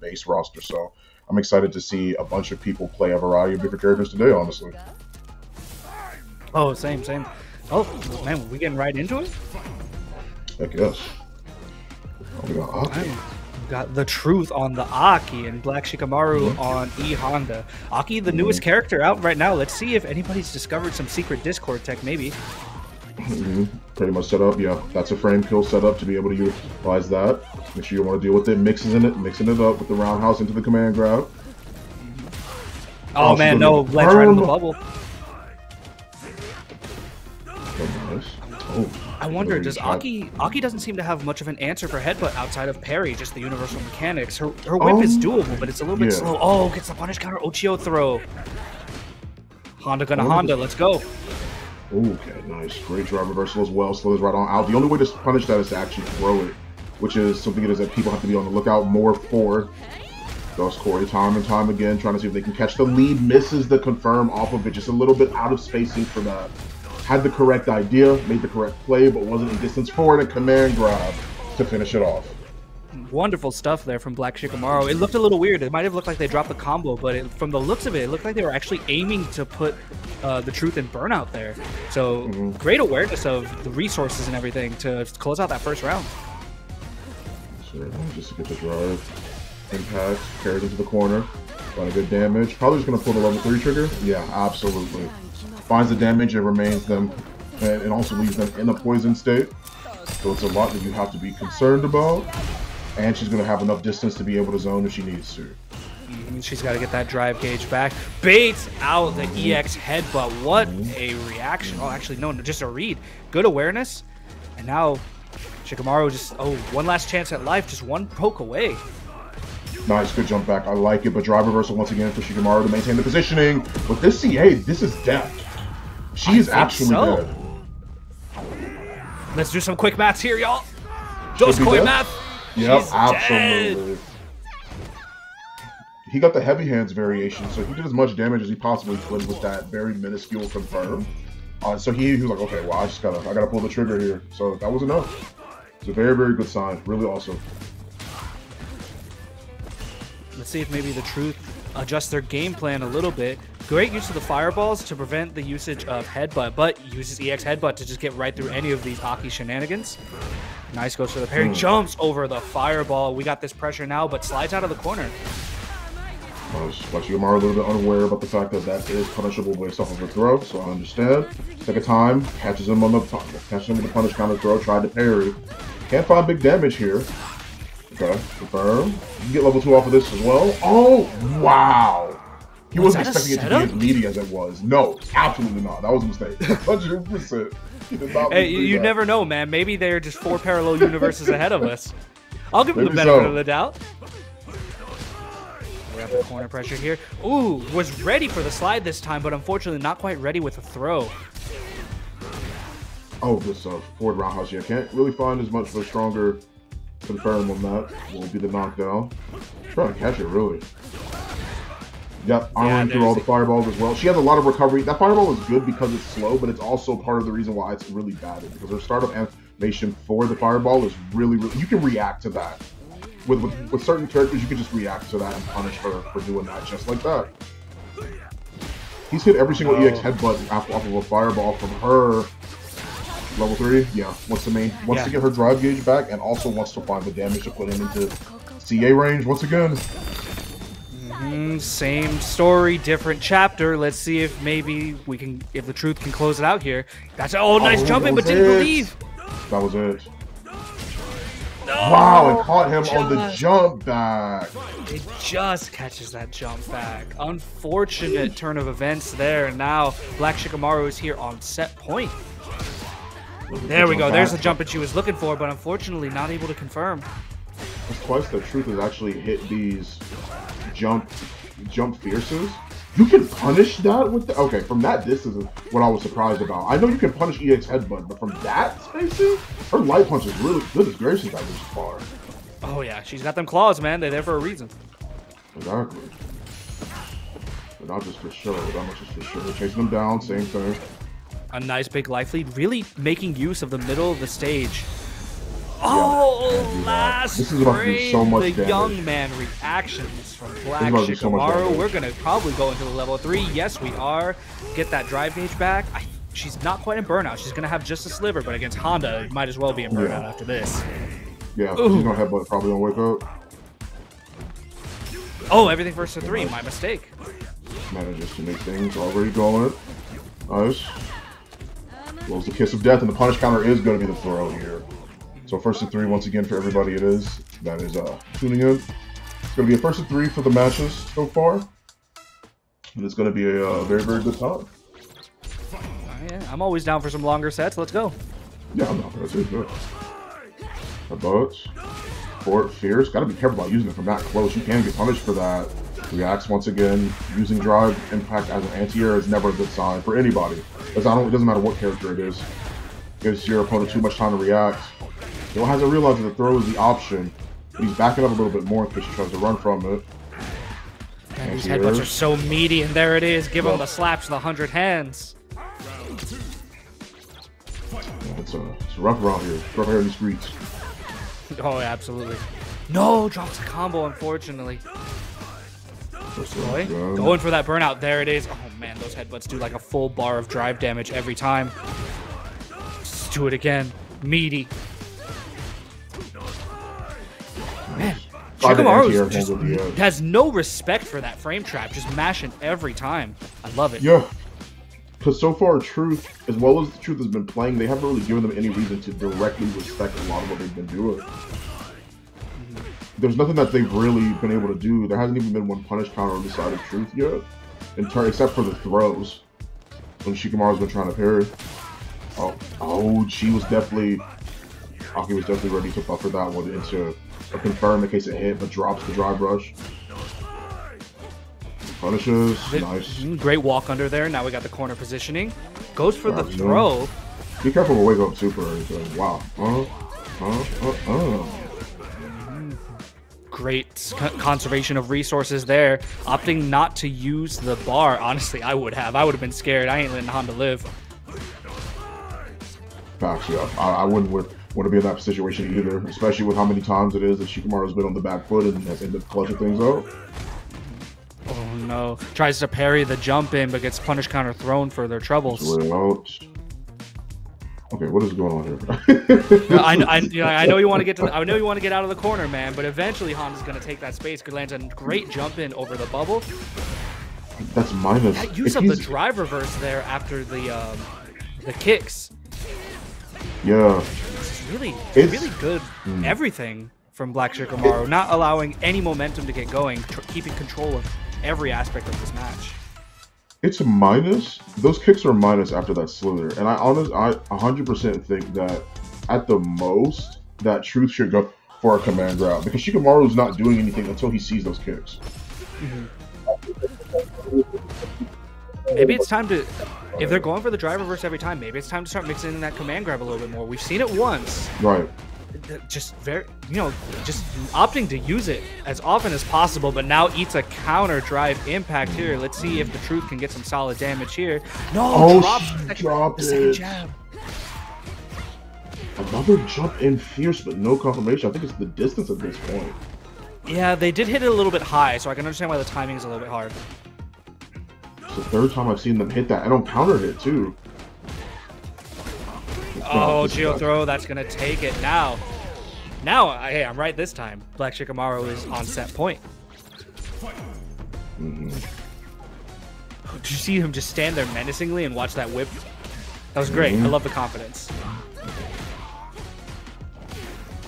base roster. So I'm excited to see a bunch of people play a variety of different characters today, honestly. Oh, same, same. Oh, man, we getting right into it? Heck yes. Oh, we got Aki. got the truth on the Aki and Black Shikamaru Mm-hmm. on E Honda. Aki, the newest character out right now. Let's see if anybody's discovered some secret Discord tech, maybe. Pretty much set up. Yeah, that's a frame kill setup to be able to utilize that. Make sure you want to deal with it, mixing it, mixing it up with the roundhouse into the command grab. Oh, Oh, man, no, let's right on the bubble. Oh, nice. I wonder, does. Aki Aki doesn't seem to have much of an answer for headbutt outside of parry, just the universal mechanics. Her her whip is Um, doable, but it's a little bit yeah. slow. Oh, gets the punish counter Oicho throw. Honda gonna Honda, let's go. Okay, nice. Great drive reversal as well. Slows right on out. The only way to punish that is to actually throw it, which is something that is that people have to be on the lookout more for. Goes Corey time and time again, trying to see if they can catch the lead. Misses the confirm off of it, just a little bit out of spacing for that. Had the correct idea, made the correct play, but wasn't in distance forward and command grab to finish it off. Wonderful stuff there from Black Shikamaru. It looked a little weird. It might have looked like they dropped the combo, but it, from the looks of it, it looked like they were actually aiming to put uh, the truth and burnout there. So Mm-hmm. great awareness of the resources and everything to close out that first round. So just to get the drive. Impact, carried into the corner. Got a good damage. Probably just gonna pull the level three trigger. Yeah, absolutely. Finds the damage and remains them, and it also leaves them in a poison state. So it's a lot that you have to be concerned about. And she's gonna have enough distance to be able to zone if she needs to. Mm, she's got to get that drive gauge back. Baits out the mm-hmm. EX headbutt. What a reaction. Oh, actually, no, just a read. Good awareness. And now Shikamaru just, oh, one last chance at life. Just one poke away. Nice, good jump back. I like it, but drive reversal once again for Shikamaru to maintain the positioning. With this CA, this is death. She is actually so. dead. Let's do some quick maths here, y'all. Those be math. Yep, She's absolutely. dead. He got the heavy hands variation, so he did as much damage as he possibly could with that very minuscule confirm. Uh, so he, he was like, okay, well, I just gotta, I gotta pull the trigger here. So that was enough. It's a very, very good sign. Really awesome. Let's see if maybe the truth adjusts their game plan a little bit. Great use of the fireballs to prevent the usage of headbutt, but uses EX headbutt to just get right through any of these Aki shenanigans. Nice goes for the parry, jumps over the fireball. We got this pressure now, but slides out of the corner. Uh, but a little bit unaware about the fact that that is punishable based off of a throw, so I understand. Second time, catches him on the catches him with the punish counter throw, tried to parry. Can't find big damage here. Okay, confirm. You can get level two off of this as well. Oh, wow. He Was wasn't expecting it to be as meaty as it was. No, absolutely not. That was a mistake. 100%. He did not Hey, you, never know, man. Maybe they're just four parallel universes ahead of us. I'll give them the benefit so. of the doubt. We have the corner pressure here. Ooh, was ready for the slide this time, but unfortunately not quite ready with a throw. Oh, this uh, forward roundhouse. Yeah, can't really find as much of a stronger confirm on that. Will be the knockdown. Trying to catch it, really. Yep, armoring through all the fireballs as well. She has a lot of recovery. That fireball is good because it's slow, but it's also part of the reason why it's really bad. is Because her startup animation for the fireball is really, really. You can react to that. With, with, with certain characters, you can just react to that and punish her for doing that just like that. He's hit every single EX oh. headbutt off, off of a fireball from her Level three, yeah. Wants to main, wants to get her drive gauge back, and also wants to find the damage to put him into CA range once again. Mm, same story, different chapter. Let's see if maybe we can, if the truth can close it out here. That's oh, nice Oh, jumping, but was didn't believe. That was it. wow, it caught him on the jump back. It just catches that jump back. Unfortunate turn of events there. And now Black Shikamaru is here on set point. There we go. There's the jump that she was looking for, but unfortunately not able to confirm. It's twice the truth has actually hit these jump jump fierces. You can punish that with the okay from that distance is what I was surprised about. I know you can punish EX headbutt, but from that spacing, her light punch is really goodness gracious that was far. Oh yeah, she's got them claws, man. They're there for a reason. Exactly. But not just for show, that much just for show. Chasing them down, same thing. A nice big life lead, really making use of the middle of the stage. Oh, can't do that. last This is about to do frame, so much the damage. young man reactions from Black about to do so much Shikamaru. damage. We're gonna probably go into the level three. Yes, we are. Get that drive gauge back. I, she's not quite in burnout. She's gonna have just a sliver, but against Honda, it might as well be in burnout Yeah. after this. Yeah, Ooh. she's gonna headbutt. Probably gonna wake up. Oh, everything first to three. My mistake. Manages to make things already going. Nice. Rolls the kiss of death, and the punish counter is going to be the throw here. So first to three once again for everybody. It is that is uh, tuning in. It's going to be a first to three for the matches so far, and it's going to be a uh, very very good time. Yeah, I'm always down for some longer sets. Let's go. Yeah, I'm not gonna say good. Headbutts. Fort Fierce. Gotta be careful about using it from that close. You can get punished for that. Reacts once again. Using drive impact as an anti-air is never a good sign for anybody. Because I don't it doesn't matter what character it is. Gives your opponent too much time to react. He hasn't realized that the throw is the option. But he's backing up a little bit more because he tries to run from it. Man, these headbutts are so meaty, and there it is. Give him the slaps, the hundred hands. Yeah, It's, uh, it's rough around here. It's rough here in the streets. Oh, absolutely. No, drops a combo, unfortunately. That's, Boy, yeah. going for that burnout. There it is. Oh man, those headbutts do like a full bar of drive damage every time. Let's do it again. Meaty. Shikamaru has no respect for that frame trap. Just mashing every time. I love it. Yeah. Because so far, Truth, as well as the Truth has been playing, they haven't really given them any reason to directly respect a lot of what they've been doing. There's nothing that they've really been able to do. There hasn't even been one punish counter on the side of Truth yet, in turn, except for the throws. When Shikamaru's been trying to parry. Oh, oh, she was definitely. Aki was definitely ready to buffer that one into a confirm in case it hit, but drops the drive rush. Punishes, nice. mm, Great walk under there. Now we got the corner positioning. Goes for the throw. Be careful with wake up super. Like, wow. Uh, uh, uh, uh. Great co- conservation of resources there. Opting not to use the bar. Honestly, I would have. I would have been scared. I ain't letting Honda live. Facts, yeah. I, I wouldn't want, want to be in that situation either, especially with how many times it is that Shikamaru's been on the back foot and has ended up clutching things out. Oh no. Tries to parry the jump in, but gets punish counter thrown for their troubles. Okay, what is going on here? I, I, you know, I know you want to get to. I know you want to get out of the corner, man. But eventually, Honda's gonna take that space. Good lands a great jump in over the bubble. That's minus. That use If of the drive reverse there after the um, the kicks. Yeah, really, It's- really good. Hmm. Everything from Black Shikamaru, not allowing any momentum to get going, tr- keeping control of every aspect of this match. it's a minus. Those kicks are minus after that slither, and I honest, I 100% think that at the most that Truth should go for a command grab because Shikamaru's not doing anything until he sees those kicks. Mm-hmm. Maybe it's time to, if they're going for the drive reverse every time, maybe it's time to start mixing in that command grab a little bit more. We've seen it once, Right. just very, you know, just opting to use it as often as possible, but now eats a counter drive impact here. Let's see if the truth can get some solid damage here. No, Oh, drops she the second- dropped the second it. jab. Another jump in fierce, but no confirmation. I think it's the distance at this point. Yeah, they did hit it a little bit high, so I can understand why the timing is a little bit hard. The third time I've seen them hit that, and on counter hit too. Oh, Geo throw, that's gonna take it now. Now, I- hey, I'm right this time. Black Shikamaru is on set point. Mhm. Did you see him just stand there menacingly and watch that whip? That was great. I Mhm. love the confidence.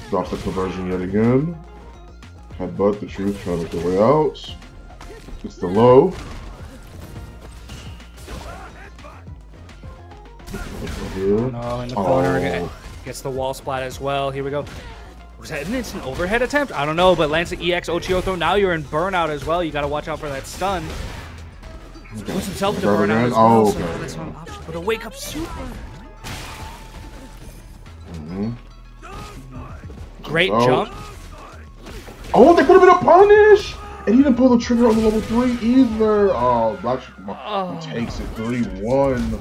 Drops the conversion yet again. Headbutt the truth, trying to the way out. It's the low. Here. No, in the corner, Oh. again. gets the wall splat as well. Here we go. Was that an instant overhead attempt? I don't know, but lands the EX Oicho throw. Now you're in burnout as well. You got to watch out for that stun. Puts himself Grab burnout as well. Oh, so okay. that's not an option. But a wake up super. Mhm. Great Oh. jump. Oh, they could have been a punish! And he didn't pull the trigger on the level 3 either. Oh, Black Oh. takes it 3 1.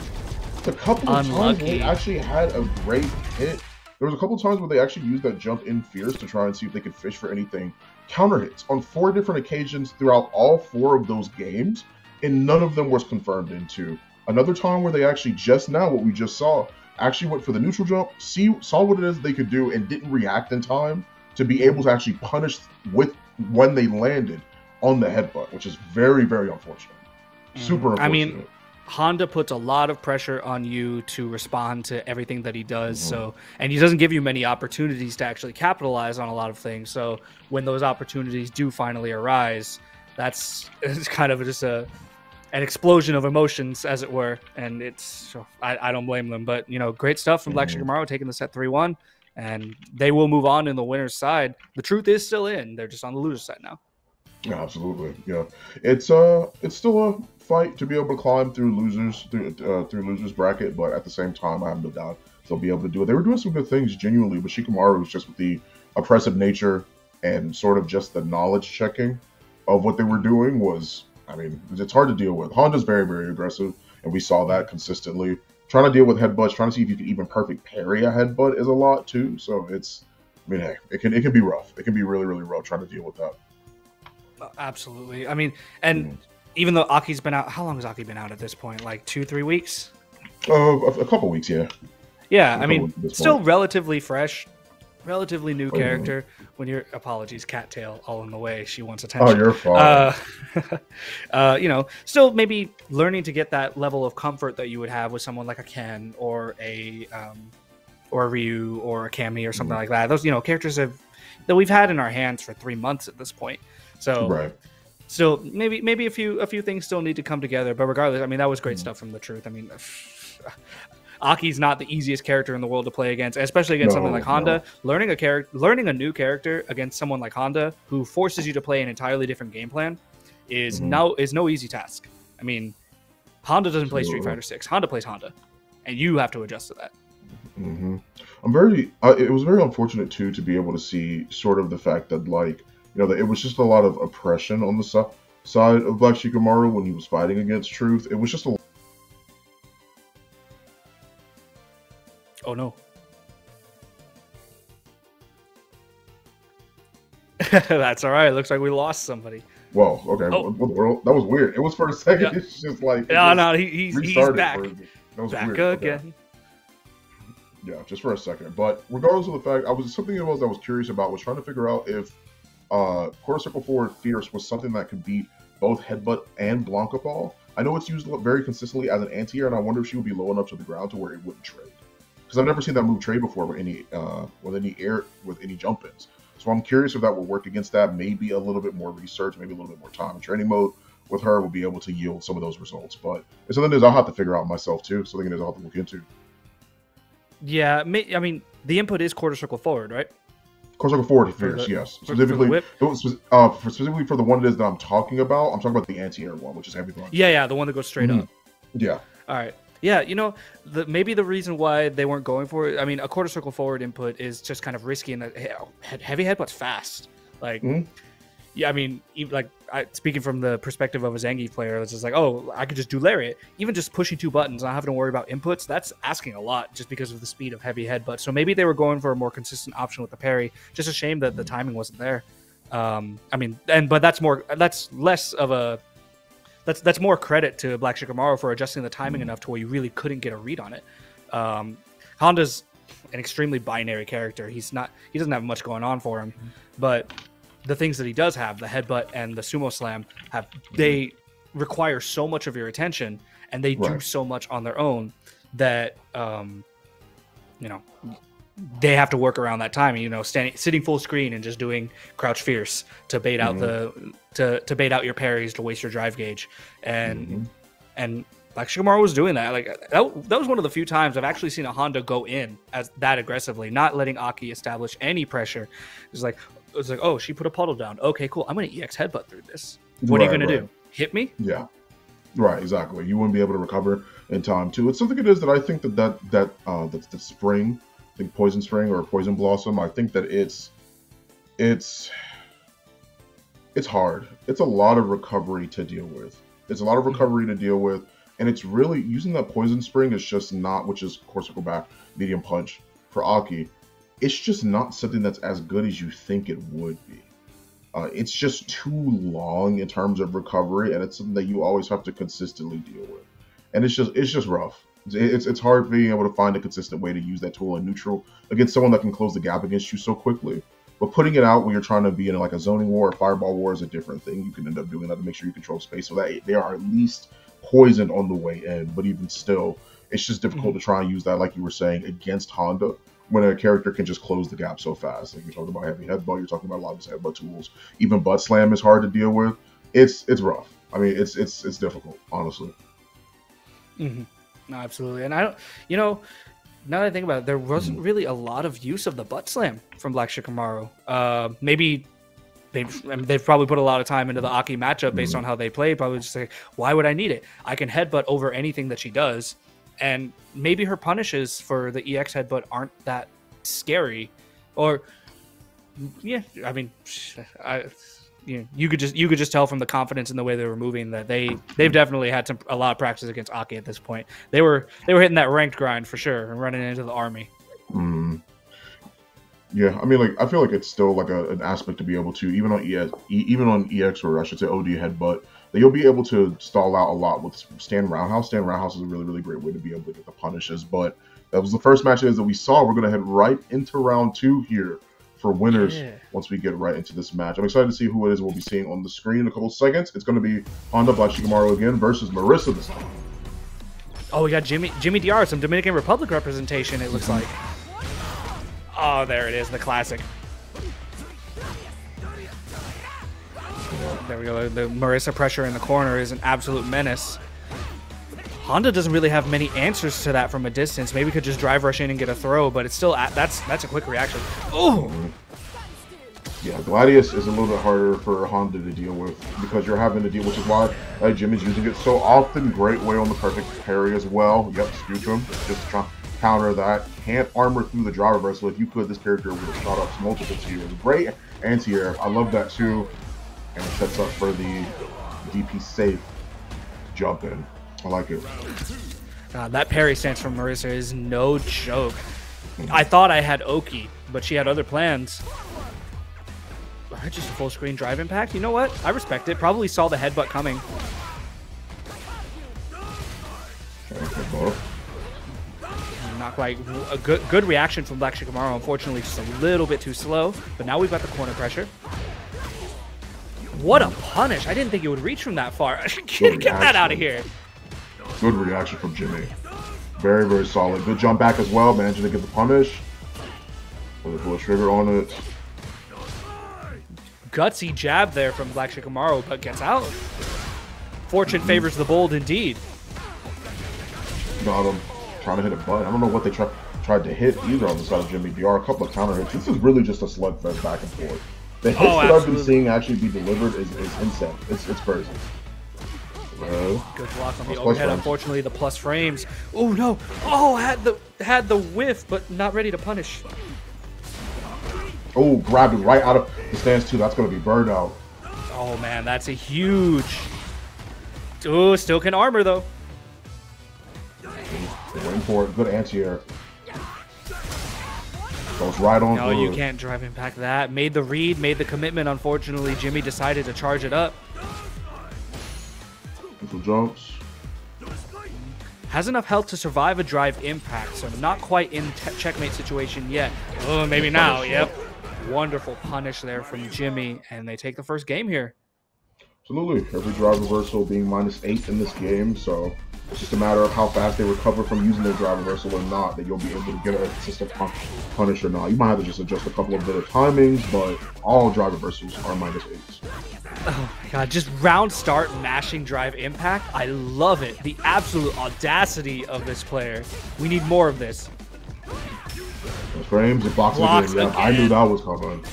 A couple of times Unlucky. they actually had a great hit there was a couple times where they actually used that jump in fierce to try and see if they could fish for anything counter hits on four different occasions throughout all four of those games, and none of them was confirmed into. Another time where they actually just now, what we just saw, actually went for the neutral jump, see saw what it is they could do, and didn't react in time to be able to actually punish with when they landed on the headbutt, which is very, very unfortunate. Mm. Super unfortunate. I mean, Honda puts a lot of pressure on you to respond to everything that he does. Mm-hmm. So, and he doesn't give you many opportunities to actually capitalize on a lot of things. So, when those opportunities do finally arise, that's it's kind of just a an explosion of emotions, as it were. And it's I, I don't blame them, but you know, great stuff from Black mm-hmm. Taking the set three one, and they will move on in the winner's side. The truth is still in; they're just on the loser's side now. Yeah, absolutely. Yeah, it's uh, it's still a fight to be able to climb through losers through uh, through losers bracket, but at the same time, I have no doubt they'll be able to do it. They were doing some good things genuinely, but Shikamaru was just with the oppressive nature and sort of just the knowledge checking of what they were doing was, I mean, it's hard to deal with. Honda's very very aggressive, and we saw that consistently. Trying to deal with headbutts, trying to see if you can even perfect parry a headbutt is a lot too. So it's, I mean, hey, it can it can be rough. It can be really really rough trying to deal with that. Absolutely. I mean, and mm-hmm. Even though Aki's been out, how long has Aki been out at this point? Like two, three weeks? Uh, a, a couple weeks, yeah. Yeah, I mean, still point. relatively fresh, relatively new oh, character. When your apologies, cattail all in the way. She wants attention. Oh, your fault. Uh, uh, you know, still maybe learning to get that level of comfort that you would have with someone like a Ken or a um, or a Ryu or a Cammy or something mm. like that. Those you know characters have that we've had in our hands for three months at this point. So right. Still, maybe maybe a few a few things still need to come together, but regardless, I mean that was great mm stuff from the truth. I mean, Aki's not the easiest character in the world to play against, especially against no, something like Honda. No. Learning a character, learning a new character against someone like Honda, who forces you to play an entirely different game plan, is mm-hmm. no is no easy task. I mean, Honda doesn't play Street Fighter Six. Honda plays Honda, and you have to adjust to that. Mm-hmm. I'm very. Uh, it was very unfortunate too to be able to see sort of the fact that like you know, it was just a lot of oppression on the side of Black Shikamaru when he was fighting against Truth. It was just a. Oh no. That's all right. Looks like we lost somebody. Well, okay. Oh. That was weird. It was for a second. Yeah. It's just like. No, no, he, he's, he's back. That was back weird. again. Okay. Yeah, just for a second. But regardless of the fact, I was something else I was curious about was trying to figure out if uh, quarter circle forward fierce was something that could beat both headbutt and Blanka ball. I know it's used very consistently as an anti-air, and I wonder if she would be low enough to the ground to where it wouldn't trade. Because I've never seen that move trade before with any uh, with any air with any jump ins. So I'm curious if that will work against that. Maybe a little bit more research, maybe a little bit more time in training mode with her will be able to yield some of those results. But it's something that I'll have to figure out myself too. Something that I'll have to look into. Yeah, I mean the input is quarter circle forward, right? Quarter circle forward fierce, yes. Specifically, for uh, for, specifically for the one it is that I'm talking about, I'm talking about the anti-air one, which is heavy punch. Yeah, yeah, the one that goes straight mm-hmm. up. Yeah. All right. Yeah, you know, the, maybe the reason why they weren't going for it. I mean, a quarter circle forward input is just kind of risky, and the heavy headbutt's fast. Like, mm-hmm yeah, I mean, even like I, speaking from the perspective of a Zangief player, it's just like, oh, I could just do lariat. Even just pushing two buttons, not having to worry about inputs, that's asking a lot just because of the speed of heavy headbutt. So maybe they were going for a more consistent option with the parry. Just a shame that the timing wasn't there. Um, I mean, and but that's more that's less of a that's that's more credit to Black Shikamaru for adjusting the timing enough to where you really couldn't get a read on it. Um, Honda's an extremely binary character. He's not he doesn't have much going on for him, but the things that he does have, the headbutt and the sumo slam, have they require so much of your attention and they right. do so much on their own that um, you know they have to work around that time. You know, standing sitting full screen and just doing crouch fierce to bait out mm-hmm. the to to bait out your parries to waste your drive gauge and mm-hmm. and like Shikamaru was doing that. Like that, that was one of the few times I've actually seen a Honda go in as that aggressively, not letting Aki establish any pressure. It's like, it's like, oh, she put a puddle down. Okay, cool. I'm gonna ex headbutt through this. What right, are you gonna right. do? Hit me? Yeah. Right, exactly. You wouldn't be able to recover in time too. It's something it is that I think that that that uh that's the spring, I think poison spring or poison blossom. I think that it's it's it's hard. It's a lot of recovery to deal with. It's a lot of mm-hmm. recovery to deal with, and it's really using that poison spring is just not, which is of course go back medium punch for Aki it's just not something that's as good as you think it would be. Uh, it's just too long in terms of recovery, and it's something that you always have to consistently deal with. And it's just it's just rough. It's it's hard being able to find a consistent way to use that tool in neutral against someone that can close the gap against you so quickly. But putting it out when you're trying to be in like a zoning war or fireball war is a different thing. You can end up doing that to make sure you control space so that they are at least poisoned on the way in. But even still, it's just difficult mm-hmm. to try and use that, like you were saying, against Honda when a character can just close the gap so fast. Like you're talking about heavy headbutt, you're talking about a lot of these headbutt tools. Even butt slam is hard to deal with. It's it's rough. I mean, it's it's it's difficult, honestly. Mm-hmm. No, absolutely. And I don't, you know, now that I think about it, there wasn't mm-hmm. really a lot of use of the butt slam from Black Shikamaru. Uh, maybe they've, I mean, they've probably put a lot of time into the Aki matchup based mm-hmm. on how they play. Probably just say, why would I need it? I can headbutt over anything that she does. And maybe her punishes for the EX headbutt aren't that scary. Or, yeah, I mean, I, you, know, you could just you could just tell from the confidence in the way they were moving that they they've definitely had some a lot of practice against Aki at this point. They were they were hitting that ranked grind for sure and running into the army. Mm. Yeah, I mean, like I feel like it's still like a, an aspect to be able to even on EX, even on EX or I should say OD headbutt you'll be able to stall out a lot with stand roundhouse. Stand roundhouse is a really really great way to be able to get the punishes. But that was the first matches that we saw. We're gonna head right into round two here for winners yeah. once we get right into this match. I'm excited to see who it is we'll be seeing on the screen in a couple seconds. It's going to be Honda Black Shikamaru again versus Marisa this time. Oh, we got Jimmy Jimmy Dr, some Dominican Republic representation, it looks like. Oh, there it is, the classic. There we go. The Marisa pressure in the corner is an absolute menace. Honda doesn't really have many answers to that from a distance. Maybe could just drive rush in and get a throw, but it's still at, that's that's a quick reaction. Oh. Yeah, Gladius is a little bit harder for Honda to deal with because you're having to deal, which is why uh, Jim is using it so often. Great way on the perfect parry as well. Yep, him just to try counter that. Can't armor through the draw reversal. If you could, this character would have shot up multiple tiers. Great anti-air. I love that too. And it sets up for the DP safe jump in. I like it. Uh, that parry stance from Marisa is no joke. I thought I had Oki, but she had other plans. Just a full screen drive impact. You know what? I respect it. Probably saw the headbutt coming. Not quite a good good reaction from Black Shikamaru. Unfortunately, just a little bit too slow. But now we've got the corner pressure. What a punish! I didn't think it would reach from that far. get, get that out of here. Good reaction from Jimmy. Very, very solid. Good jump back as well. Managing to get the punish. Put a trigger on it. Gutsy jab there from Black Shikamaru, but gets out. Fortune mm -hmm. favors the bold indeed. Got him. Trying to hit a butt. I don't know what they tried tried to hit either on the side of Jimmy DR. A couple of counter hits. This is really just a slugfest back and forth. The hits oh, that I've been seeing actually be delivered is, is insane. It's, it's crazy. Good block on the overhead. Unfortunately, the plus frames. Oh no! Oh, had the had the whiff, but not ready to punish. Oh, grabbed it right out of the stance too. That's gonna be burnout. Oh man, that's a huge. Oh, still can armor though. Waiting for it. Good anti-air. Goes right on. No, you can't drive impact that. Made the read, made the commitment. Unfortunately, Jimmy decided to charge it up. Little jumps. Has enough health to survive a drive impact, so not quite in checkmate situation yet. Oh, maybe now. Yep. Wonderful punish there from Jimmy, and they take the first game here. Absolutely. Every drive reversal being minus eight in this game, so it's just a matter of how fast they recover from using their drive reversal or not, that you'll be able to get a consistent punish or not. You might have to just adjust a couple of of timings, but all drive reversals are minus eights. Oh my god, just round start mashing drive impact. I love it. The absolute audacity of this player. We need more of this. frames, it blocks, blocks again. Yeah, I knew that was coming.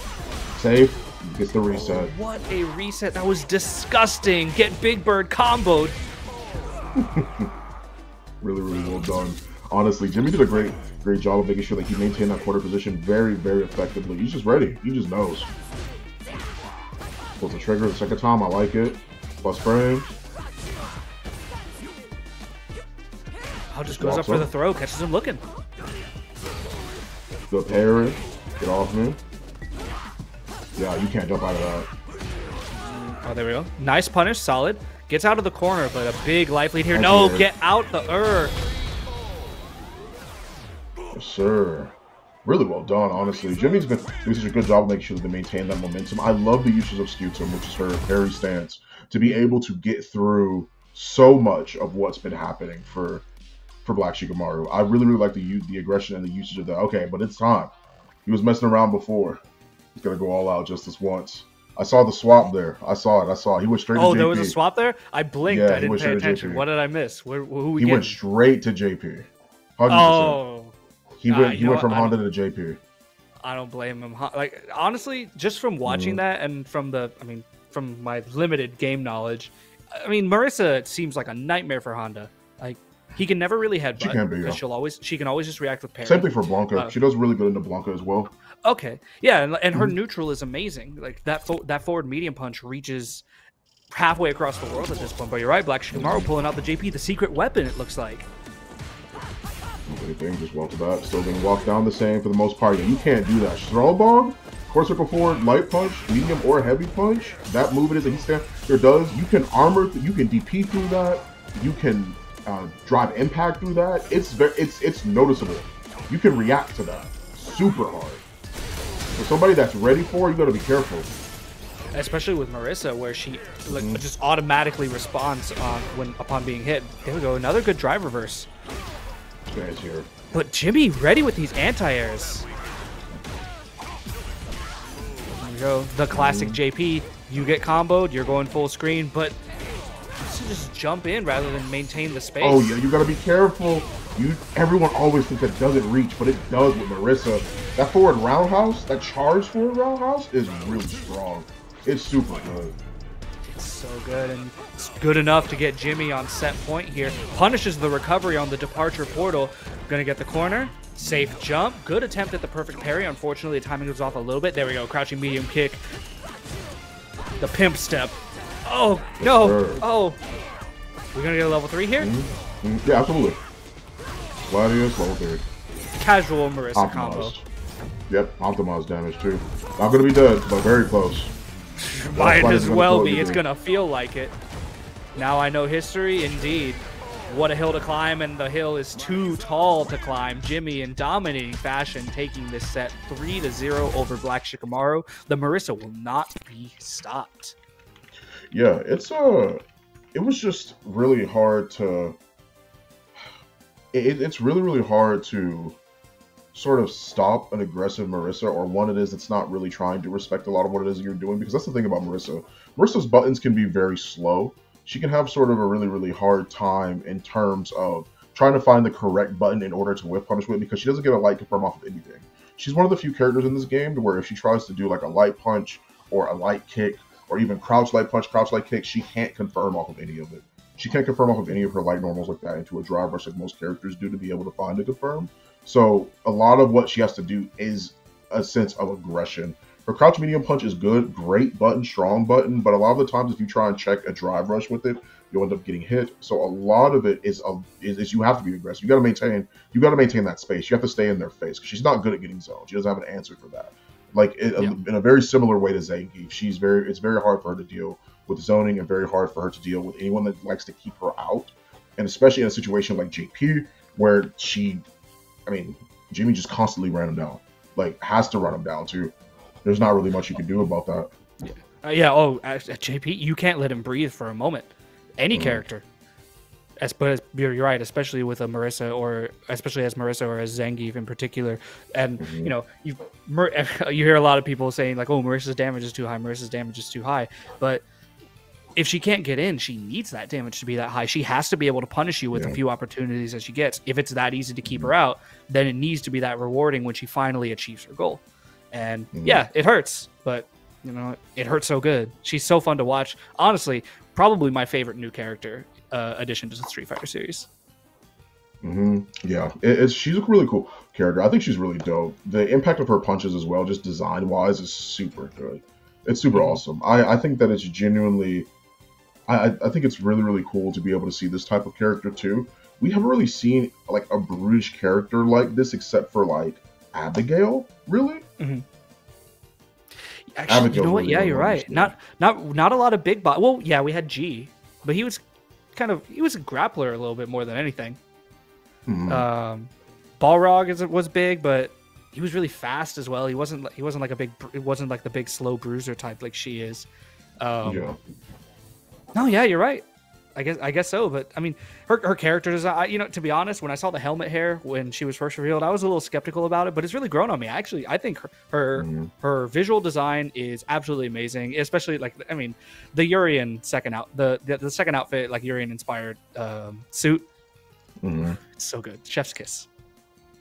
Safe, gets the reset. Oh, what a reset. That was disgusting. Get Big Bird comboed. really, really well done. Honestly, Jimmy did a great, great job of making sure that he maintained that quarter position very, very effectively. He's just ready. He just knows. Pulls the trigger the second time. I like it. Plus frames. Oh, just goes up for the throw. Catches him looking. Good parry. Get off me. Yeah, you can't jump out of that. Oh, there we go. Nice punish, solid. Gets out of the corner, but a big life lead here. No, get out the er. Yes, sir. Really well done, honestly. Jimmy's been doing such a good job of making sure that they maintain that momentum. I love the usage of Scutum, which is her parry stance, to be able to get through so much of what's been happening for for Black Shikamaru. I really, really like the the aggression and the usage of that. Okay, but it's time. He was messing around before. He's gonna go all out just this once. I saw the swap there. I saw it. I saw it. He went straight. Oh, there was a swap there. I blinked. Yeah, I didn't pay attention. What did I miss? Where, who we he getting? went straight to JP. 100%. Oh, he went. Uh, he went from Honda to JP. I don't blame him. Like honestly, just from watching mm. that and from the, I mean, from my limited game knowledge, I mean, Marisa seems like a nightmare for Honda. Like he can never really headbutt. She can be. Yeah. She'll always. She can always just react with parry. Same thing for Blanka. Uh, she does really good in the Blanka as well. Okay, yeah, and, and her mm-hmm. neutral is amazing. Like that fo- that forward medium punch reaches halfway across the world at this point. But you're right, Black Shikamaru pulling out the JP, the secret weapon. It looks like. Anything, just walk to that. Still gonna walk down the same for the most part. You can't do that. Stribog, circle forward, light punch, medium or heavy punch. That move it is that he stand there does. You can armor. You can DP through that. You can uh, drive impact through that. It's very, it's it's noticeable. You can react to that super hard. For somebody that's ready for, you got to be careful. Especially with Marisa, where she like mm. just automatically responds on when upon being hit. There we go, another good drive reverse. Guys here. But Jimmy ready with these anti-airs. There we go, the classic mm. JP. You get comboed, you're going full screen, but just jump in rather than maintain the space. Oh yeah, you gotta be careful. You everyone always thinks that doesn't reach, but it does with Marisa. That forward roundhouse, that charge forward roundhouse is really strong. It's super good. It's so good, and it's good enough to get Jimmy on set point here. Punishes the recovery on the departure portal. Gonna get the corner. Safe jump. Good attempt at the perfect parry. Unfortunately, the timing was off a little bit. There we go. Crouching medium kick. The pimp step. Oh, no. Oh. We're gonna get a level 3 here? Mm -hmm. Yeah, absolutely. Gladius, level 3. Casual Marisa optimized. combo. Yep, optimized damage too. Not gonna be dead, but very close. Might as well be. It's gonna feel like it. Now I know history, indeed. What a hill to climb, and the hill is too tall to climb. Jimmy in dominating fashion taking this set 3 to 0 over Black Shikamaru. The Marisa will not be stopped. Yeah, it's uh it was just really hard to it, it's really really hard to sort of stop an aggressive Marisa or one it is that's not really trying to respect a lot of what it is you're doing because that's the thing about Marisa. Marisa's buttons can be very slow. She can have sort of a really really hard time in terms of trying to find the correct button in order to whip punish with because she doesn't get a light confirm off of anything. She's one of the few characters in this game where if she tries to do like a light punch or a light kick or even crouch light punch, crouch light kick, she can't confirm off of any of it. She can't confirm off of any of her light normals like that into a drive rush like most characters do to be able to find a confirm. So a lot of what she has to do is a sense of aggression. Her crouch medium punch is good, great button, strong button, but a lot of the times if you try and check a drive rush with it, you'll end up getting hit. So a lot of it is a, is, is you have to be aggressive. You got to maintain you got to maintain that space. You have to stay in their face because she's not good at getting zoned. She doesn't have an answer for that. Like it, yeah. in a very similar way to Zangief, she's very. It's very hard for her to deal with zoning, and very hard for her to deal with anyone that likes to keep her out, and especially in a situation like JP, where she, I mean, Jimmy just constantly ran him down. Like has to run him down too. There's not really much you can do about that. Yeah. Uh, yeah. Oh, at JP, you can't let him breathe for a moment. Any mm-hmm. character as but you're, you're right, especially with a Marisa or especially as Marisa or as Zangief in particular. And mm-hmm. you know, you you hear a lot of people saying like, "Oh, Marisa's damage is too high. Marisa's damage is too high." But if she can't get in, she needs that damage to be that high. She has to be able to punish you with yeah. a few opportunities that she gets. If it's that easy to keep her out, then it needs to be that rewarding when she finally achieves her goal. And mm-hmm. yeah, it hurts, but you know, it hurts so good. She's so fun to watch. Honestly, probably my favorite new character uh, addition to the Street Fighter series. Mm-hmm. Yeah, it, it's she's a really cool character. I think she's really dope. The impact of her punches as well, just design wise, is super good. It's super mm-hmm. awesome. I, I think that it's genuinely, I I think it's really really cool to be able to see this type of character too. We haven't really seen like a brutish character like this except for like Abigail, really. Mm-hmm. Actually, you know what? Really yeah, you're right. Not not not a lot of big bot. Well, yeah, we had G, but he was kind of he was a grappler a little bit more than anything. Mm-hmm. Um, Balrog is was big, but he was really fast as well. He wasn't he wasn't like a big it wasn't like the big slow bruiser type like she is. Um, yeah. No, yeah, you're right. I guess I guess so, but I mean, her her character design. You know, to be honest, when I saw the helmet hair when she was first revealed, I was a little skeptical about it, but it's really grown on me. Actually, I think her her, mm. her visual design is absolutely amazing. Especially like I mean, the Urian second out the the, the second outfit like Urian inspired um, suit. Mm-hmm. so good, chef's kiss.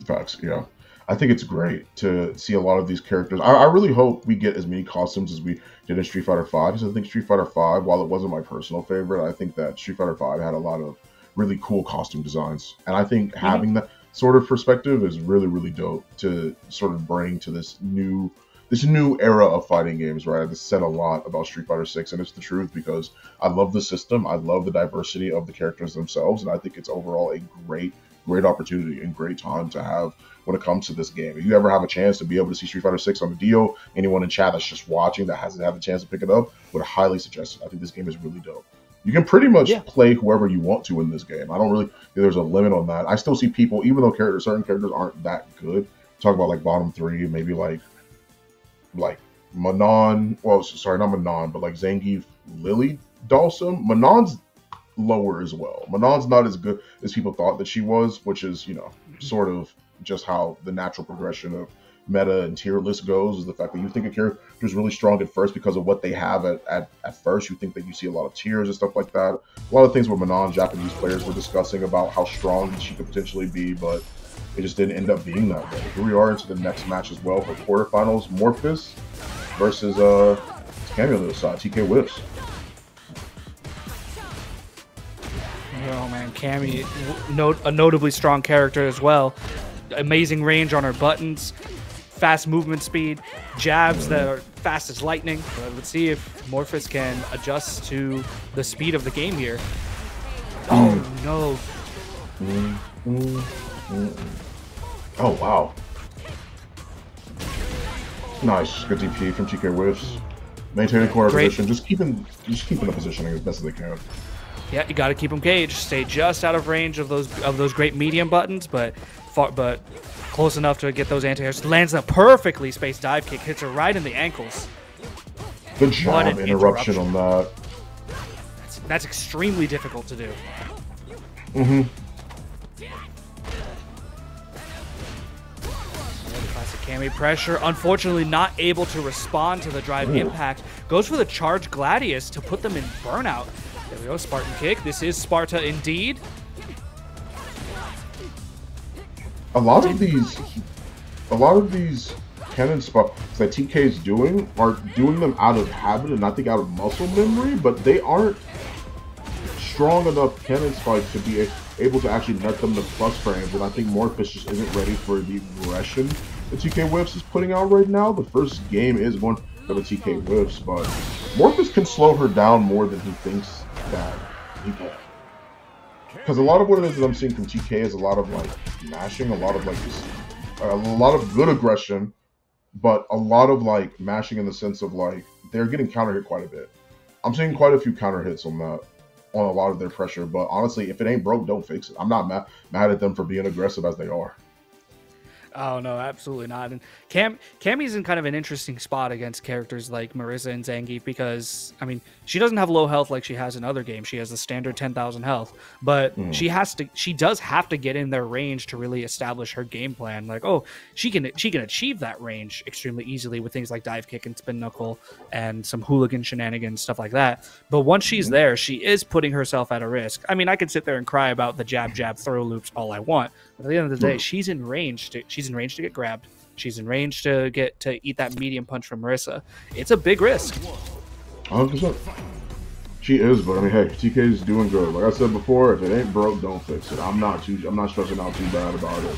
Facts, yeah. I think it's great to see a lot of these characters. I, I really hope we get as many costumes as we did in Street Fighter Five. Because I think Street Fighter Five, while it wasn't my personal favorite, I think that Street Fighter Five had a lot of really cool costume designs, and I think mm-hmm. having that sort of perspective is really really dope to sort of bring to this new this new era of fighting games, right? I've said a lot about Street Fighter Six, and it's the truth because I love the system, I love the diversity of the characters themselves, and I think it's overall a great, great opportunity and great time to have when it comes to this game. If you ever have a chance to be able to see Street Fighter 6 on the deal, anyone in chat that's just watching that hasn't had the chance to pick it up, would highly suggest it. I think this game is really dope. You can pretty much yeah. play whoever you want to in this game. I don't really there's a limit on that. I still see people, even though characters certain characters aren't that good. Talk about like bottom three, maybe like like Manon. Well, sorry, not Manon, but like Zangief, Lily, Dhalsim. Manon's lower as well. Manon's not as good as people thought that she was, which is you know mm-hmm. sort of just how the natural progression of meta and tier list goes is the fact that you think a character is really strong at first because of what they have at, at, at first. You think that you see a lot of tiers and stuff like that. A lot of things where Manon Japanese players were discussing about how strong she could potentially be, but it just didn't end up being that way. Here we are into the next match as well for quarterfinals. Morpheus versus uh on the side, TK Whips. Oh man, Cammy, no, a notably strong character as well amazing range on her buttons, fast movement speed, jabs that are fast as lightning. But let's see if Morpheus can adjust to the speed of the game here. Oh no. Mm-hmm. Oh wow. Nice. Good DP from TK Whiffs. Maintaining corner Great. position. Just keeping just keeping the positioning as best as they can. Yeah, you got to keep them caged. Stay just out of range of those of those great medium buttons, but far, but close enough to get those anti-airs. Lands a perfectly spaced dive kick, hits her right in the ankles. Good job, interruption, interruption on that. That's, that's extremely difficult to do. Mm-hmm. Classic Cammy pressure. Unfortunately, not able to respond to the drive Ooh. impact. Goes for the charge Gladius to put them in burnout. There we go, Spartan kick. This is Sparta indeed. A lot of these, a lot of these cannon spots that TK is doing are doing them out of habit and I think out of muscle memory, but they aren't strong enough cannon spikes to be able to actually net them the plus frames. And I think Morpheus just isn't ready for the aggression that TK Whiffs is putting out right now. The first game is one the TK Whiffs, but Morpheus can slow her down more than he thinks that he can. Because a lot of what it is that I'm seeing from TK is a lot of like mashing, a lot of like just, uh, a lot of good aggression, but a lot of like mashing in the sense of like they're getting counter hit quite a bit. I'm seeing quite a few counter hits on that on a lot of their pressure, but honestly, if it ain't broke, don't fix it. I'm not mad, mad at them for being aggressive as they are. Oh no, absolutely not. And Cam Cammy's in kind of an interesting spot against characters like Marisa and Zangief because I mean she doesn't have low health like she has in other games. She has the standard ten thousand health, but mm. she has to she does have to get in their range to really establish her game plan. Like oh she can she can achieve that range extremely easily with things like dive kick and spin knuckle and some hooligan shenanigans stuff like that. But once she's mm. there, she is putting herself at a risk. I mean I could sit there and cry about the jab jab throw loops all I want, but at the end of the day, mm. she's in range. To, she's in range to get grabbed. She's in range to get to eat that medium punch from Marisa. It's a big risk. 100%. She is, but I mean, hey, TK is doing good. Like I said before, if it ain't broke, don't fix it. I'm not too, I'm not stressing out too bad about it.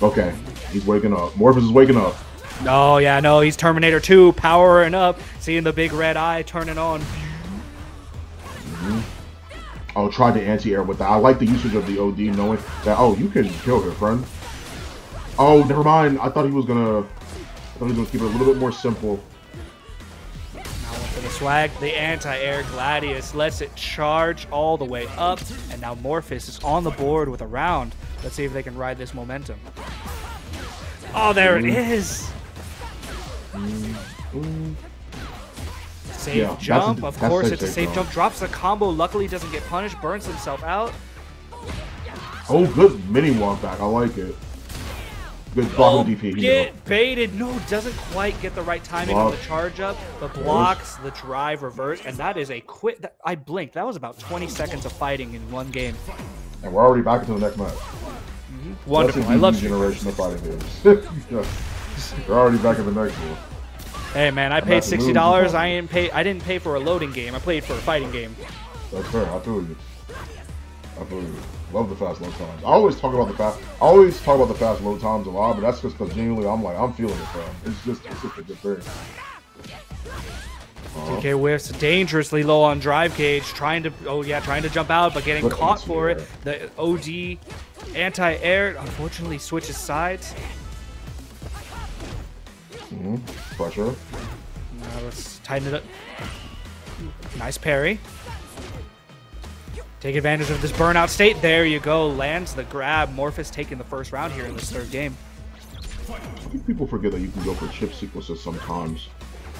Okay, he's waking up. Morpheus is waking up. No, yeah, no, he's Terminator 2, powering up, seeing the big red eye turning on. I'll try the anti-air with that. I like the usage of the OD, knowing that, oh, you can kill her, friend. Oh, never mind. I thought he was gonna. I thought he was gonna keep it a little bit more simple. Now for the swag. The anti-air Gladius lets it charge all the way up, and now Morpheus is on the board with a round. Let's see if they can ride this momentum. Oh, there it mm. is. Mm. Mm. Safe Yeah, that's a- jump. Of course, it's a safe jump. jump. Drops the combo. Luckily, doesn't get punished. Burns himself out. Oh, good mini walk back. I like it. Good block Oh, DP. Get baited. No, doesn't quite get the right timing on the charge up, The blocks the drive reverse, and that is a quick. That, I blinked. That was about 20 seconds of fighting in one game. And we're already back into the next match. Mm-hmm. Wonderful. That's I love generation of fighting games. Yeah. We're already back in the next one. Hey man, I I'm paid sixty dollars. I didn't pay. I didn't pay for a loading game. I played for a fighting game. That's fair. I feel you. I feel you. Love the fast load times. I always talk about the fast. I always talk about the fast load times a lot, but that's just because genuinely I'm like I'm feeling it, bro. It's just it's just a good thing. Uh-huh. TK whiffs dangerously low on drive gauge, trying to. Oh yeah, trying to jump out, but getting caught for it. it. The OD anti-air unfortunately switches sides. Hmm Pressure. Now let's tighten it up. Nice parry. Take advantage of this burnout state. There you go. Lands the grab. Morphus taking the first round here in this third game. I think people forget that you can go for chip sequences sometimes.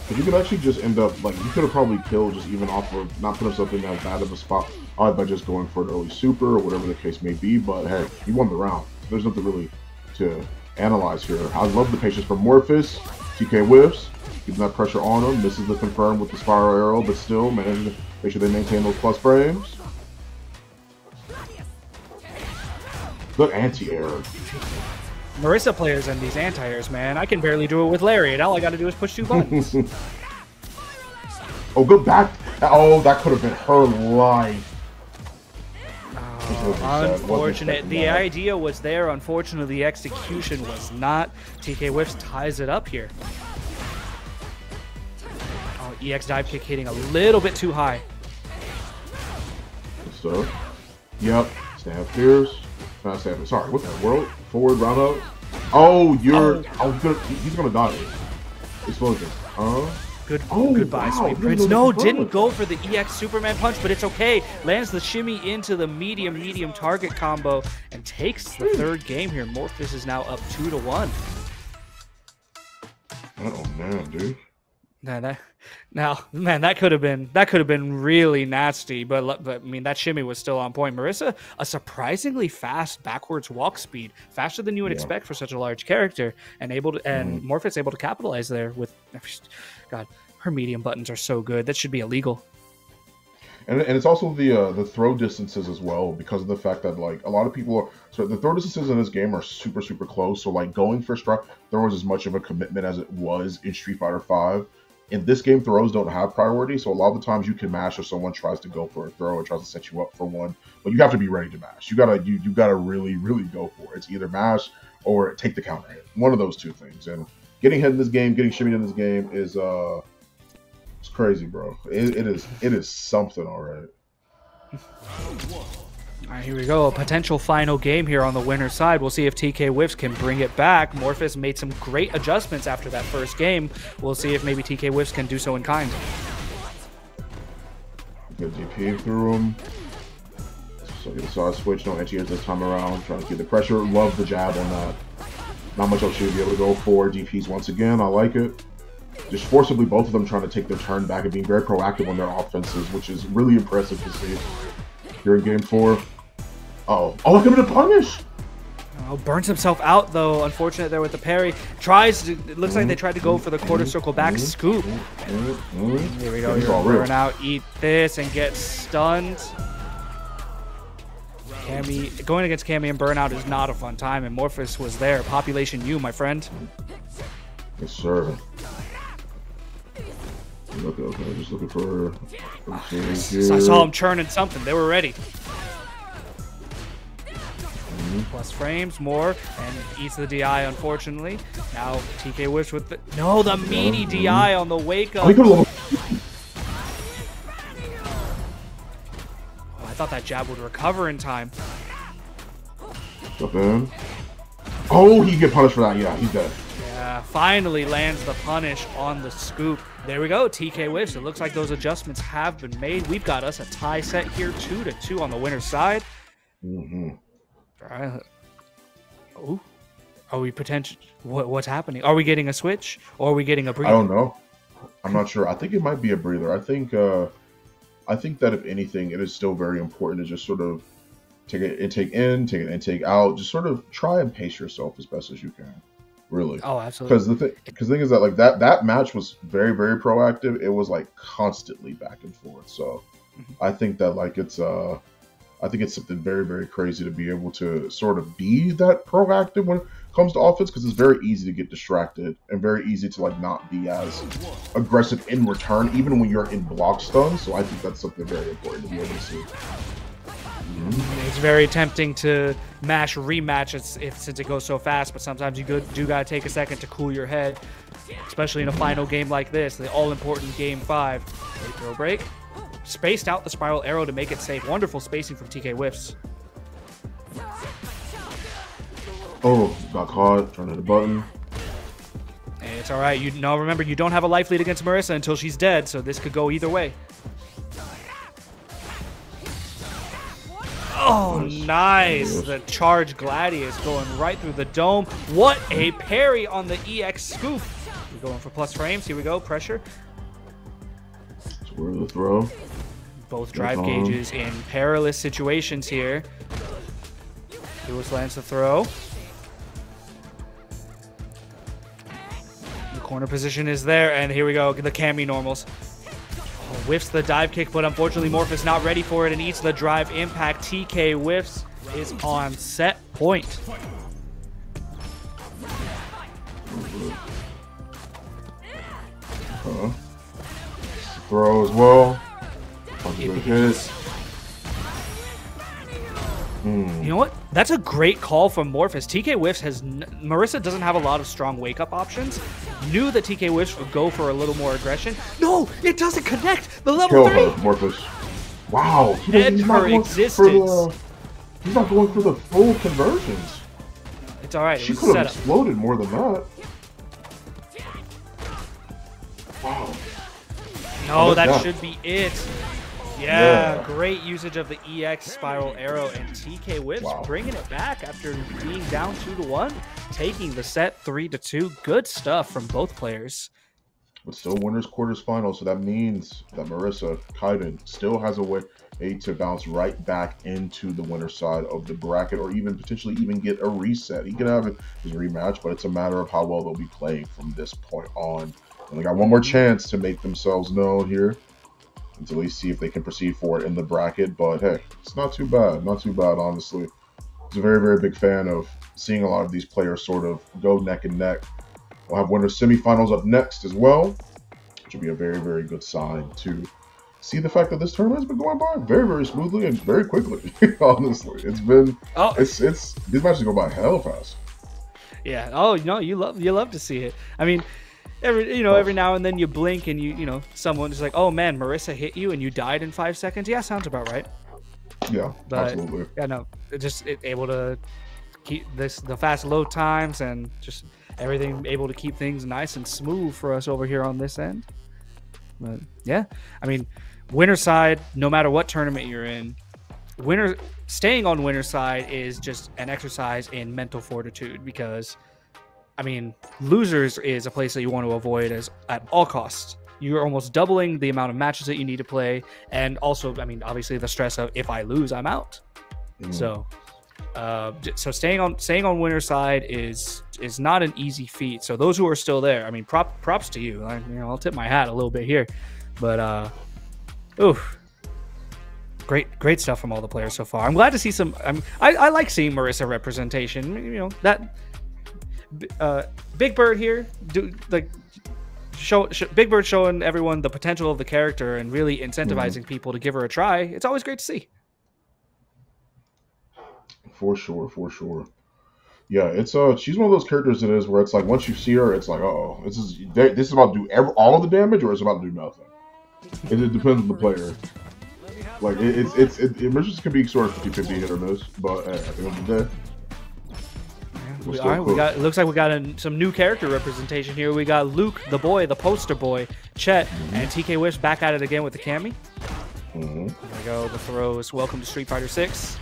But you could actually just end up like you could have probably killed just even off of not putting something as bad of a spot uh, by just going for an early super or whatever the case may be. But hey, you won the round. There's nothing really to analyze here. I love the patience from Morphus. TK whiffs, keeping that pressure on him. Misses the confirm with the spiral arrow, but still managing to make sure they maintain those plus frames. Good anti-air. Marisa players and these anti-airs, man. I can barely do it with Larry, and All I got to do is push two buttons. Oh, good back. Oh, that could have been her life. Unfortunate. The idea was there. Unfortunately, the execution was not. TK Whiffs ties it up here. Oh, EX dive kick hitting a little bit too high. So, yep. Stab Pierce. Not stab. Sorry, what the world? Forward round up. Oh, you're. Oh, he's gonna, he's gonna die. Explosion. Huh? Good, Oh, goodbye, wow, sweet prince. No, didn't go for the EX Superman punch, but it's okay. Lands the shimmy into the medium, medium target combo and takes the third game here. Morpheus is now up two to one. Oh man, dude. Now that, now man, that could have been that could have been really nasty. But but I mean that shimmy was still on point. Marisa, a surprisingly fast backwards walk speed, faster than you would Yeah. expect for such a large character, and able to and Mhm. Morpheus able to capitalize there with, God, her medium buttons are so good. That should be illegal. And, and it's also the uh, the throw distances as well because of the fact that like a lot of people are so the throw distances in this game are super super close. So like going for a strike throws as much of a commitment as it was in Street Fighter Five. In this game, throws don't have priority, so a lot of the times you can mash if someone tries to go for a throw or tries to set you up for one. But you have to be ready to mash. You gotta you you gotta really really go for it. It's either mash or take the counter hit. One of those two things. And getting hit in this game, getting shimmied in this game is uh it's crazy, bro. It, it is it is something, all right. All right, here we go. A potential final game here on the winner's side. We'll see if TK Whiffs can bring it back. Morpheus made some great adjustments after that first game. We'll see if maybe TK Whiffs can do so in kind. Good DP through him. So get a side switch, no anti this time around. Trying to keep the pressure. Love the jab on that. Not much else would be able to go for. DPs once again. I like it. Just forcibly, both of them trying to take their turn back and being very proactive on their offenses, which is really impressive to see. Here in game four. Oh, oh, that could have been a punish. Oh, burns himself out though. Unfortunate there with the parry. Tries to. It looks like they tried to go for the quarter circle back scoop. Here we go. You're burn out. Eat this and get stunned. Cammy going against Cammy and burnout is not a fun time, and Morpheus was there. Population you, my friend. Yes, sir. Look, okay, just looking for. let's ah, I saw him churning something. They were ready. Mm-hmm. Plus frames, more, and eats the DI, unfortunately. Now TK Wish with the. No, the meaty DI mm-hmm. on the wake up. he could have. Oh, I thought that jab would recover in time. Up in. Oh, he get punished for that. Yeah, he's dead. Yeah, finally lands the punish on the scoop. There we go, TK Wish. It looks like those adjustments have been made. We've got us a tie set here, two to two on the winner's side. Mm-hmm. All right. Oh, are we potential? What, what's happening? Are we getting a switch or are we getting a breather? I don't know. I'm not sure. I think it might be a breather. I think. uh I think that if anything, it is still very important to just sort of take an intake in, take an intake out, just sort of try and pace yourself as best as you can. Really. Oh, absolutely. Because the thing, because the thing is that like that that match was very very proactive. It was like constantly back and forth. So Mhm. I think that like it's uh, I think it's something very very crazy to be able to sort of be that proactive when it comes to offense because it's very easy to get distracted and very easy to like not be as aggressive in return even when you're in block stun. So I think that's something very important to be able to see. Mm-hmm. It's very tempting to mash rematch if since it goes so fast, but sometimes you do gotta take a second to cool your head, especially in a final game like this, the all-important game five. Throw break, spaced out the spiral arrow to make it safe. Wonderful spacing from TK Whiffs. Oh, got caught to the button. And it's all right. You now remember you don't have a life lead against Marisa until she's dead, so this could go either way. Oh, nice. The charge Gladius going right through the dome. What a parry on the EX scoop. We're going for plus frames. Here we go. Pressure. So where's the throw? Both drive gauges in perilous situations here. Lewis lands the throw. The corner position is there, and here we go. The Cammy normals. Oh, whiffs the dive kick, but unfortunately Morphus not ready for it and eats the drive impact. TK whiffs is on set point. Uh, throw as well. Bunch of. Hmm. You know what? That's a great call from Morphus. TK Whiffs has. N- Marisa doesn't have a lot of strong wake up options. Knew that TK Whiffs would go for a little more aggression. No, it doesn't connect. The level Kill three. her, Morpheus. Wow. He End he's not her going For existence. the, he's not going for the full conversions. It's all right. She was could have exploded more than that. Wow. No, Oh, that should be it. Yeah, Yeah. great usage of the EX spiral arrow and TK Whips Wow. bringing it back after being down two to one, taking the set three to two. Good stuff from both players. But still winners quarters final, so that means that Marissa Kaiden still has a way to bounce right back into the winner side of the bracket or even potentially even get a reset. He can have it his rematch, but it's a matter of how well they'll be playing from this point on. And they got one more chance to make themselves known here until they see if they can proceed forward in the bracket. But hey, it's not too bad. Not too bad, honestly. I was a very, very big fan of seeing a lot of these players sort of go neck and neck. We'll have winners semifinals up next as well, which will be a very, very good sign to see the fact that this tournament has been going by very, very smoothly and very quickly. honestly, it's been Oh, it's it's these matches go by hell fast. Yeah. Oh no, you love you love to see it. I mean, every you know every now and then you blink and you you know someone is like, oh man, Marisa hit you and you died in five seconds. Yeah, sounds about right. Yeah, But- absolutely. Yeah, no, just it, able to keep this the fast load times and just everything able to keep things nice and smooth for us over here on this end. But yeah, I mean, winner side, no matter what tournament you're in, winner staying on winner side is just an exercise in mental fortitude because I mean, losers is a place that you want to avoid as at all costs. You're almost doubling the amount of matches that you need to play, and also, I mean, obviously the stress of if I lose, I'm out. Mm. So, uh, so staying on staying on winner side is is not an easy feat. So those who are still there, I mean, prop props to you. I, you know, I'll tip my hat a little bit here, but uh, oof, great great stuff from all the players so far. I'm glad to see some. I'm, I I like seeing Marisa representation. You know that uh, Big Bird here, do like. Show, sh Big Bird showing everyone the potential of the character and really incentivizing people to give her a try. It's always great to see. For sure, for sure. Yeah, it's uh, she's one of those characters that is where it's like once you see her, it's like, oh, this is this is about to do every, all of the damage, or it's about to do nothing. It, it depends on the player. Like it, it's it's it, emergency can be sort of 50-50 hit or miss, but hey, at the end of the day, We, all right, we got. It looks like we got a, some new character representation here. We got Luke, the boy, the poster boy, Chet, and TK Wish back at it again with the Cammy. Mhm. There we go. The throws. Welcome to Street Fighter 6.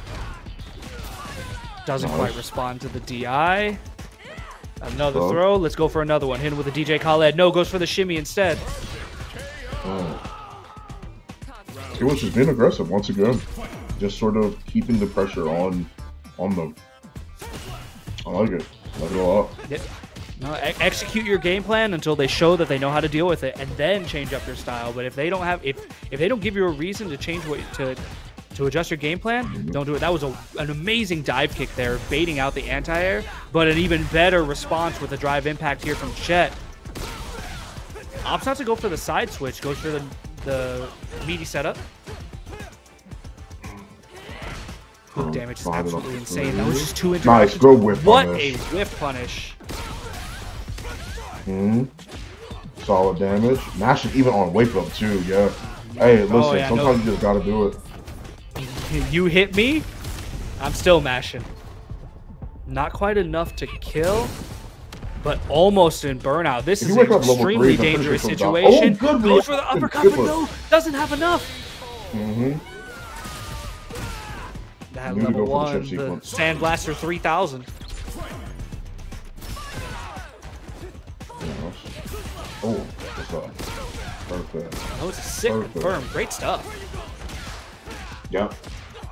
Doesn't quite respond to the DI. Another Throw. throw. Let's go for another one. Hit him with a DJ Khaled. No, goes for the shimmy instead. He was just being aggressive once again, just sort of keeping the pressure on on them. I like it. I like it a lot. Yep. No, e- execute your game plan until they show that they know how to deal with it, and then change up your style. But if they don't have, if if they don't give you a reason to change what to to adjust your game plan, mm-hmm. don't do it. That was a, an amazing dive kick there, baiting out the anti-air, but an even better response with the drive impact here from Chet. Opts not to go for the side switch, goes for the the meaty setup. Hook Um, damage is absolutely insane. That was just two Nice, interactions. good whiff What punish. a whiff punish. hmm Solid damage. Mash it even on wake up too. Yeah. Hey, listen. Oh, yeah, no. sometimes you just gotta do it. You hit me, I'm still mashing. Not quite enough to kill, but almost in burnout. This If is an wake up level extremely three, dangerous sure it comes out. situation. Oh, good Goes for the uppercut, but no, doesn't have enough. hmm That to level go for the one, the. Sandblaster 3000. Oh, what's up? Perfect. That was a sick Perfect. confirm. Great stuff. Yep.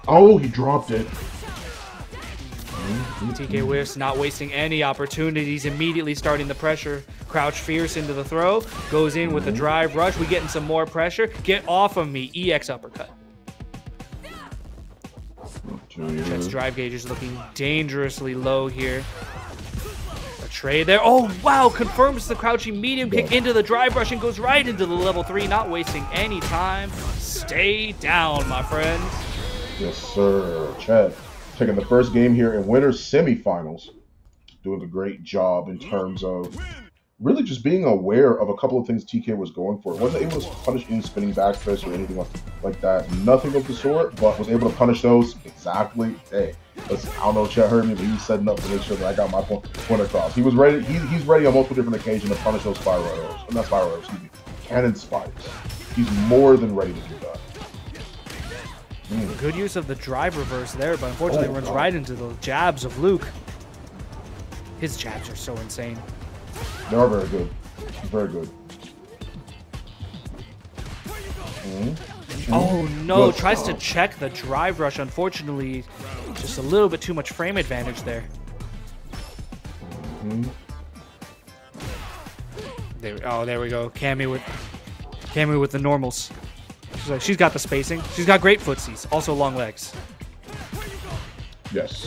Oh, he dropped it. TK Whiffs not wasting any opportunities, immediately starting the pressure. Crouch Fierce into the throw, goes in Mm-hmm. with the drive rush. We getting some more pressure. Get off of me, EX uppercut. Chet's mm-hmm. drive gauge is looking dangerously low here. A trade there. Oh, wow. Confirms the crouching medium kick Yeah. into the drive rush and goes right into the level three, not wasting any time. Stay down, my friends. Yes, sir. Chad taking the first game here in winners semifinals, doing a great job in terms of really just being aware of a couple of things TK was going for. Wasn't able to punish any spinning back fists or anything like, that. Nothing of the sort, but was able to punish those exactly. Hey, listen, I don't know if Chet heard me, but he was setting up to make sure that I got my point, across. He was ready. He, he's ready on multiple different occasions to punish those spiral arrows. Not spiral arrows, excuse me. Cannon spikes. He's more than ready to do that. Mm. Good use of the drive reverse there, but unfortunately Oh, runs God. right into the jabs of Luke. His jabs are so insane. They are very good. Very good. Mhm. Oh no, Good tries to check the drive rush. Unfortunately, just a little bit too much frame advantage there. Mhm. There, oh, there we go. Cammy with Cammy with the normals. She's like, she's got the spacing. She's got great footsies. Also long legs. Yes.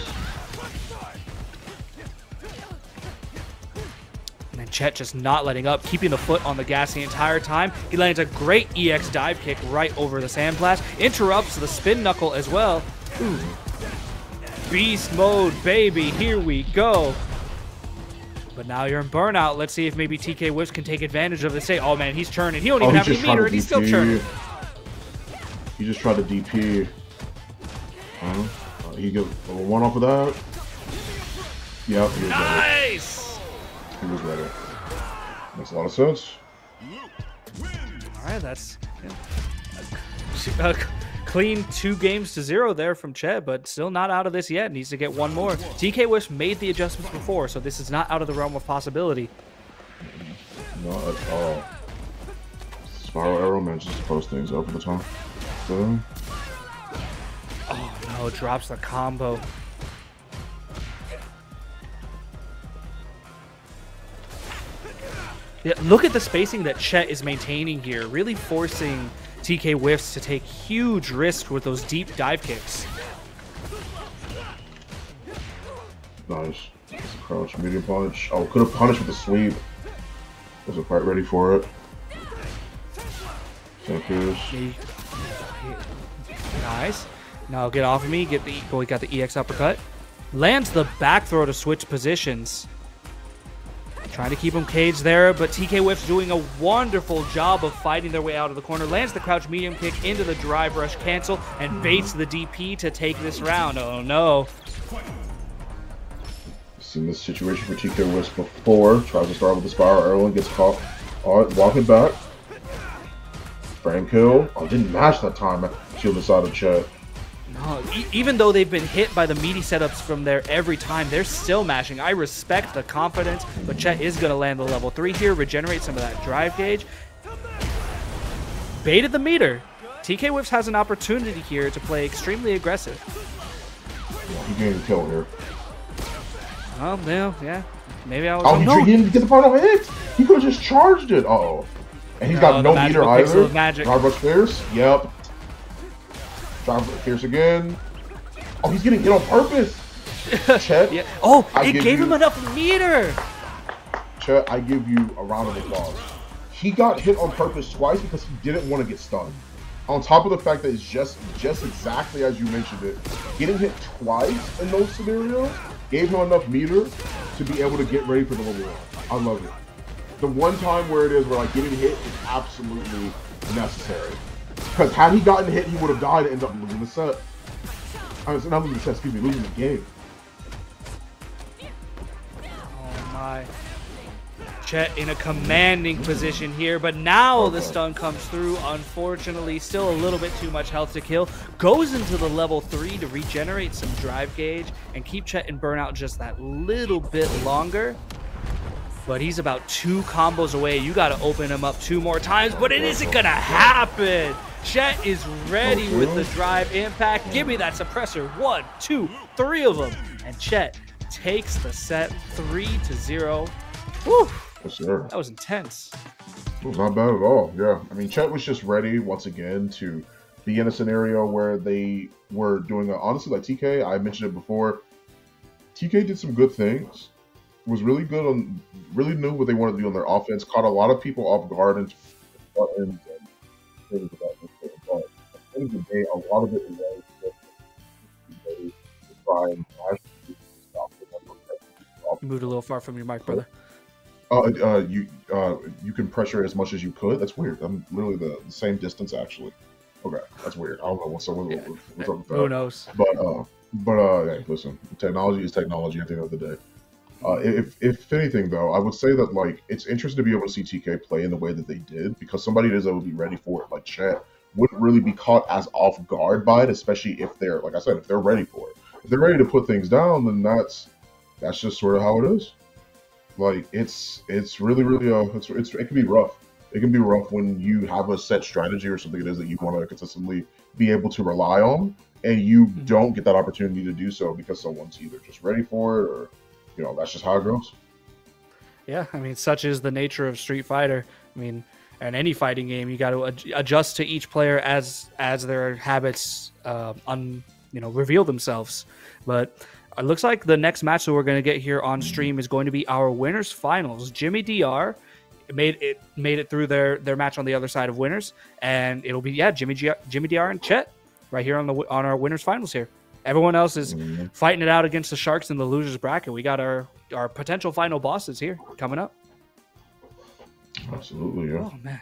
Chet just not letting up, keeping the foot on the gas the entire time. He lands a great EX dive kick right over the sandblast. Interrupts the spin knuckle as well. Ooh. Beast mode, baby. Here we go. But now you're in burnout. Let's see if maybe TK Whips can take advantage of this. Say, oh man, he's churning. He don't Oh, even he have any meter, and he's still churning. He just tried to DP. Uh, uh, he get a one off of that. Yep. Nice. He was ready. Makes a lot of sense. All right, that's yeah. a clean two games to zero there from Chet, but still not out of this yet. Needs to get one more. TK Wish made the adjustments before, so this is not out of the realm of possibility. Not at all. Spiral arrow manages to post things up at the time. So, Oh no, drops the combo. Yeah, look at the spacing that Chet is maintaining here, really forcing TK Whiffs to take huge risks with those deep dive kicks. nice. Crouch, medium punch. Oh, could have punished with a sweep. Wasn't quite ready for it. Seconds. He- Nice. Now get off of me. Get the oh, he got the EX uppercut. Lands the back throw to switch positions. Trying to keep him caged there, but TK Whiff's doing a wonderful job of fighting their way out of the corner. Lands the crouch medium kick into the drive rush cancel and mm-hmm. baits the DP to take this round. Oh no. Seen this situation for TK Wisp before. Tries to start with the spiral. Erlen gets caught. Alright, walking back. Frame kill. Oh, didn't match that time. Shield inside of Chet. No, e even though they've been hit by the meaty setups from there every time, they're still mashing. I respect the confidence, but Chet is going to land the level 3 here, regenerate some of that drive gauge. Baited the meter. TK Whips has an opportunity here to play extremely aggressive. Yeah, he gained a kill here. Oh, no, yeah. Maybe I was. Oh, he, no. he didn't get the final hit. He could have just charged it. Uh oh. And he's no, got no meter either. Magic. Drive rush Fierce. Drive Fierce again. Oh, he's getting hit on purpose. Chet. yeah. Oh, I it gave you, him enough meter. Chet, I give you a round of applause. He got hit on purpose twice because he didn't want to get stunned. On top of the fact that it's just just exactly as you mentioned it, getting hit twice in those scenarios gave him enough meter to be able to get ready for the level one. I love it. The one time where it is where like getting hit is absolutely necessary. Because had he gotten hit, he would have died and ended up losing the set. I was not losing the set, excuse me, losing the game. Oh my. Chet in a commanding position here, but now okay. the stun comes through. Unfortunately, still a little bit too much health to kill. Goes into the level 3 to regenerate some drive gauge and keep Chet in burnout just that little bit longer. But he's about two combos away. You got to open him up two more times, but it isn't going to happen. Chet is ready with the drive impact. Give me that suppressor. One, two, three of them. And Chet takes the set three to zero. Woo! Sure. That was intense. It was not bad at all. Yeah. I mean, Chet was just ready once again to be in a scenario where they were doing a, honestly like TK. I mentioned it before. TK did some good things. Was really good on, really knew what they wanted to do on their offense. Caught a lot of people off guard and buttons and things that nature. But at the end of the day, a lot of it was to try and stop Moved a little far from your mic, brother. Uh, uh, you uh, you can pressure as much as you could. That's weird. I'm literally the, the same distance actually. Okay, that's weird. I don't know what's, what, yeah. what's up with that. Who knows? But uh, but uh, hey, listen, technology is technology at the end of the day. Uh, if if anything though, I would say that like it's interesting to be able to see TK play in the way that they did because somebody that would be ready for it, like Chet, wouldn't really be caught as off guard by it, especially if they're like I said, if they're ready for it. If they're ready to put things down, then that's that's just sort of how it is. Like it's it's really really uh it's, it's it can be rough. It can be rough when you have a set strategy or something it is that you want to consistently be able to rely on, and you mm-hmm. don't get that opportunity to do so because someone's either just ready for it or you know that's just how it goes. Yeah, I mean, such is the nature of Street Fighter. I mean, in any fighting game, you got to ad- adjust to each player as as their habits uh, un you know reveal themselves. But it looks like the next match that we're going to get here on stream is going to be our winners finals. Jimmy Dr made it made it through their their match on the other side of winners, and it'll be yeah Jimmy G- Jimmy Dr and Chet right here on the on our winners finals here. Everyone else is mm-hmm. fighting it out against the Sharks in the losers bracket. We got our our potential final bosses here coming up. Absolutely, yeah. Oh man,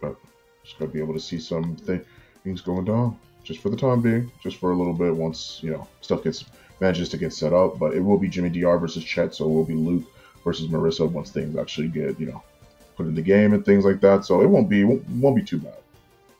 but just gotta be able to see some things going down just for the time being, just for a little bit. Once you know stuff gets manages to get set up. But it will be Jimmy Dr versus Chet, so it will be Luke versus Marisa once things actually get you know put in the game and things like that. So it won't be won't, won't be too bad.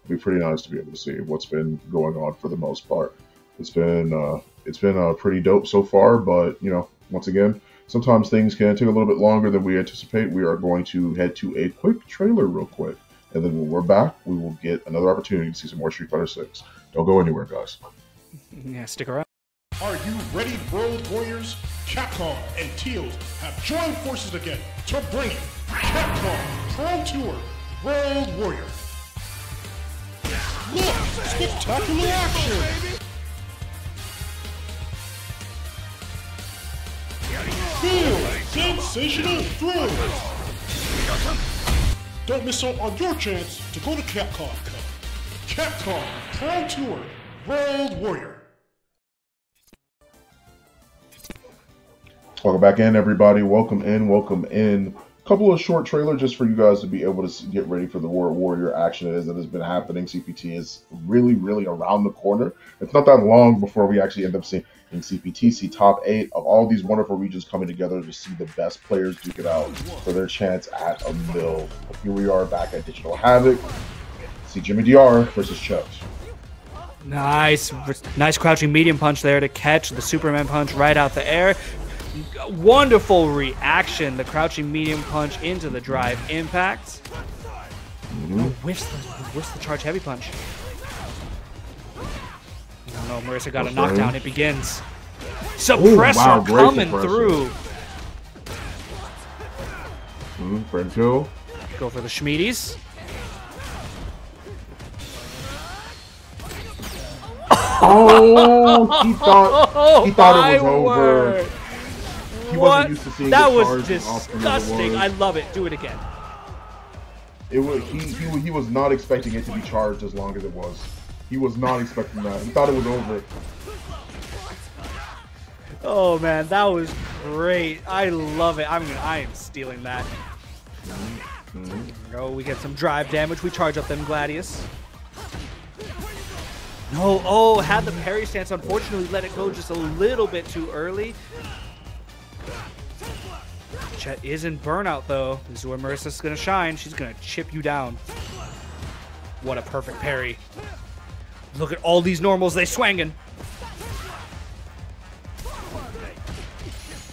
It'll be pretty nice to be able to see what's been going on for the most part. It's been uh, it's been uh, pretty dope so far, but you know once again. Sometimes things can take a little bit longer than we anticipate. We are going to head to a quick trailer real quick. And then when we're back, we will get another opportunity to see some more Street Fighter 6. Don't go anywhere, guys. Yeah, stick around. Are you ready, World Warriors? Capcom and Teals have joined forces again to bring you Capcom Pro Tour World Warrior. Look, spectacular action! Feel sensational thrills! Don't miss out on your chance to go to Capcom. Capcom Pro Tour World Warrior. Welcome back in, everybody. Welcome in, welcome in A couple of short trailers just for you guys to be able to get ready for the War Warrior action it is that has been happening. CPT is really, really around the corner. It's not that long before we actually end up seeing in CPT see top eight of all these wonderful regions coming together to see the best players duke it out for their chance at a mill. Here we are back at Digital Havoc. See Jimmy DR versus Chubbs. Nice, nice crouching medium punch there to catch the Superman punch right out the air. Wonderful reaction, the crouching medium punch into the drive impact. Mm -hmm. whiffs, the, the charge heavy punch. No, Marisa got a knockdown. It begins. Suppressor Ooh, wow, coming suppressor. through. Mm, friend two. Go for the Schmeedies. Oh, he thought he thought it was over. He what? Wasn't used to seeing that was disgusting. I love it. Do it again. It was he, he he was not expecting it to be charged as long as it was. He was not expecting that. He thought it was over. Oh man, that was great. I love it. I'm I am stealing that. Mm -hmm. Go, we get some drive damage. We charge up them Gladius. No, oh, had the parry stance. Unfortunately, let it go just a little bit too early. Chet is in burnout, though. This is where Marisa's going to shine. She's going to chip you down. What a perfect parry. Look at all these normals. They swangin'.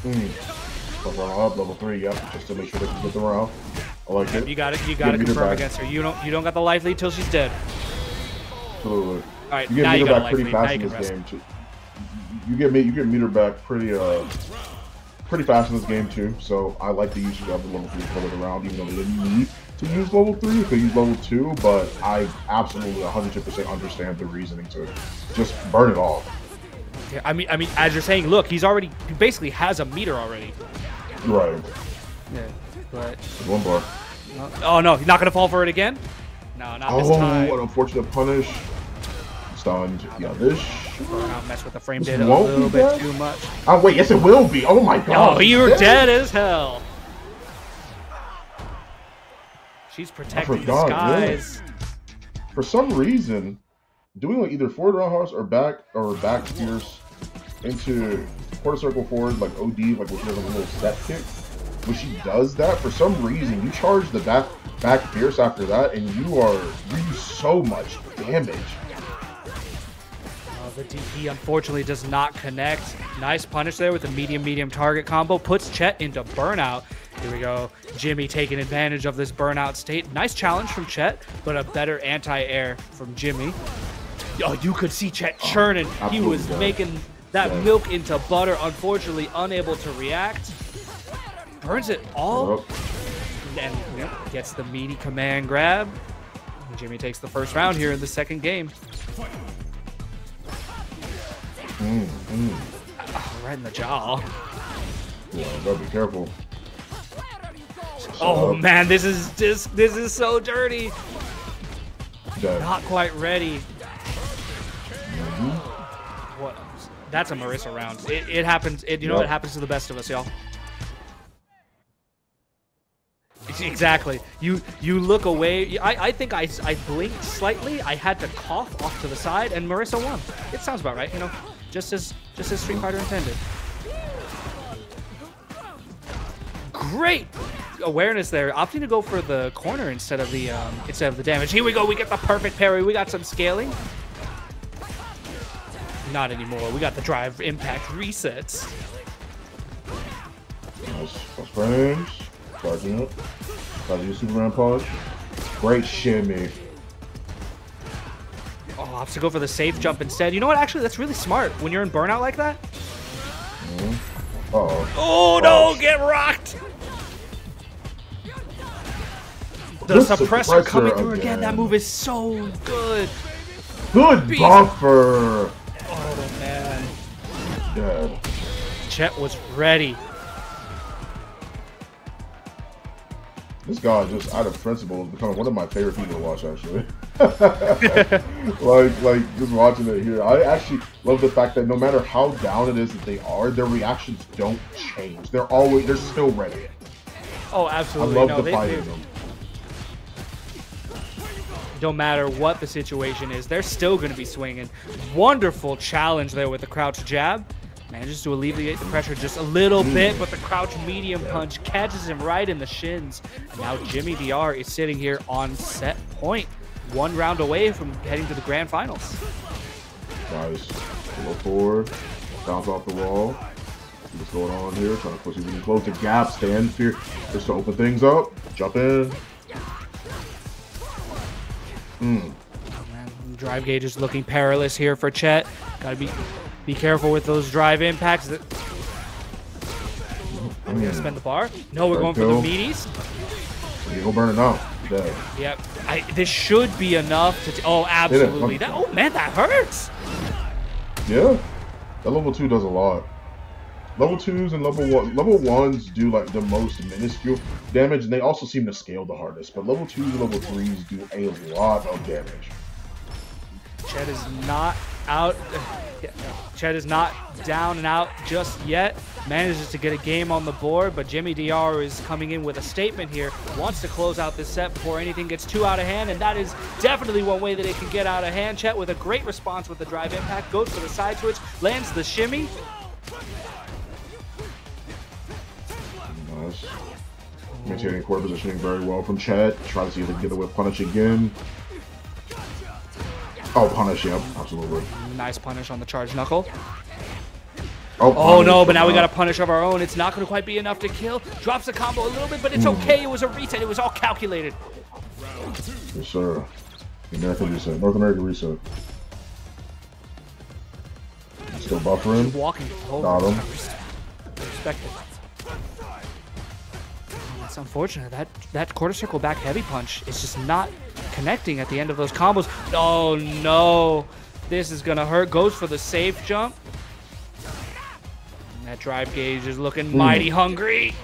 Hmm. Level up, level three, yep, just to make sure they can get the round. I like it. You got it. You got to confirm against her. You don't. You don't got the life lead till she's dead. Absolutely. All right, you get now meter you back pretty fast in this game too. You get me. You get meter back pretty uh pretty fast in this game too. So I like the usage of the level three for the round, even though they didn't need to use level three. They could use level two, but I absolutely 100% understand the reasoning to just burn it off. Yeah, I mean, I mean, as you're saying, look, he's already he basically has a meter already. Right. Yeah, but one bar. Oh no, he's not gonna fall for it again. No, not this oh, time. Oh, an unfortunate punish stunned. Yeah, this. I'll mess with the frame data a little bit dead? too much. Oh wait, yes it will be. Oh my god. Oh, you're dead? dead as hell. She's protecting the skies. Yeah. For some reason, doing like either forward roundhouse or back or back spears into quarter circle forward like OD, like with a little set kick. When she does that, for some reason, you charge the back back fierce after that, and you are you do so much damage. The DP unfortunately does not connect. Nice punish there with the medium-medium target combo. Puts Chet into burnout. Here we go. Jimmy taking advantage of this burnout state. Nice challenge from Chet, but a better anti-air from Jimmy. Oh, you could see Chet oh, churning. Oh, he was making that yeah. milk into butter. Unfortunately, unable to react. Burns it all. And yep, gets the meaty command grab. Jimmy takes the first round here in the second game. Mm, mm. Oh, right in the jaw. Yeah, gotta be careful. Oh man, this is just this is so dirty. Not quite ready. Mm -hmm. What? That's a Marisa round. It, it happens. It, you know what happens to the best of us, y'all. Exactly. You you look away. I, I think I, I blinked slightly. I had to cough off to the side, and Marisa won. It sounds about right, you know just as just as Street Fighter intended. Great awareness there, opting to go for the corner instead of the um, instead of the damage. Here we go. We get the perfect parry. We got some scaling. Not anymore. We got the drive impact resets. Nice, frames. Charging up. Charging Superman punch. Great shimmy. Oh, opts to go for the safe jump instead. You know what? Actually, that's really smart when you're in burnout like that. Mm. Uh oh. Oh, no! Get rocked! The suppressor, suppressor, coming through again. again. That move is so good. Good Beast. buffer. Oh, man. Dead. Chet was ready. This guy, just out of principle, is becoming one of my favorite people to watch, actually. like, like just watching it here, I actually love the fact that no matter how down it is that they are, their reactions don't change. They're always, they're still ready. Oh, absolutely. I love no, the they, fight in them. don't matter what the situation is, they're still going to be swinging. Wonderful challenge there with the crouch jab. Manages to alleviate the pressure just a little bit, but the crouch medium punch catches him right in the shins. And now Jimmy DR is sitting here on set point, one round away from heading to the grand finals. Nice. Go forward. Bounce off the wall. See what's going on here. Trying to push even close the gap. Stand here. Just to open things up. Jump in. Hmm. Oh, man, drive gauge is looking perilous here for Chet. Gotta be be careful with those drive impacts. That, are oh, we gonna spend the bar? No, we're going for the meaties. You go burn it out. Dead. Yep. I, this should be enough to. T- oh, absolutely. That. Oh man, that hurts. Yeah. That level two does a lot. Level twos and level one level ones do like the most minuscule damage, and they also seem to scale the hardest. But level twos and level threes do a lot of damage. Chet is not out. Chet is not down and out just yet. Manages to get a game on the board, but Jimmy DR is coming in with a statement here. Wants to close out this set before anything gets too out of hand, and that is definitely one way that it can get out of hand. Chet with a great response with the drive impact, goes for the side switch, lands the shimmy. Nice. Maintaining core positioning very well from Chet. Try to get away with punish again. Oh, punish, yep, absolutely. Nice punish on the charge knuckle. Oh, Oh no, but now we got a punish of our own. It's not going to quite be enough to kill. Drops the combo a little bit, but it's Hmm. okay. It was a reset. It was all calculated. Yes, sir. American reset. North American reset. Still buffering. Walking. Oh, Got him. Respect it. It's unfortunate that that quarter circle back heavy punch is just not connecting at the end of those combos. Oh no, this is gonna hurt. Goes for the safe jump. And that drive gauge is looking hmm. mighty hungry.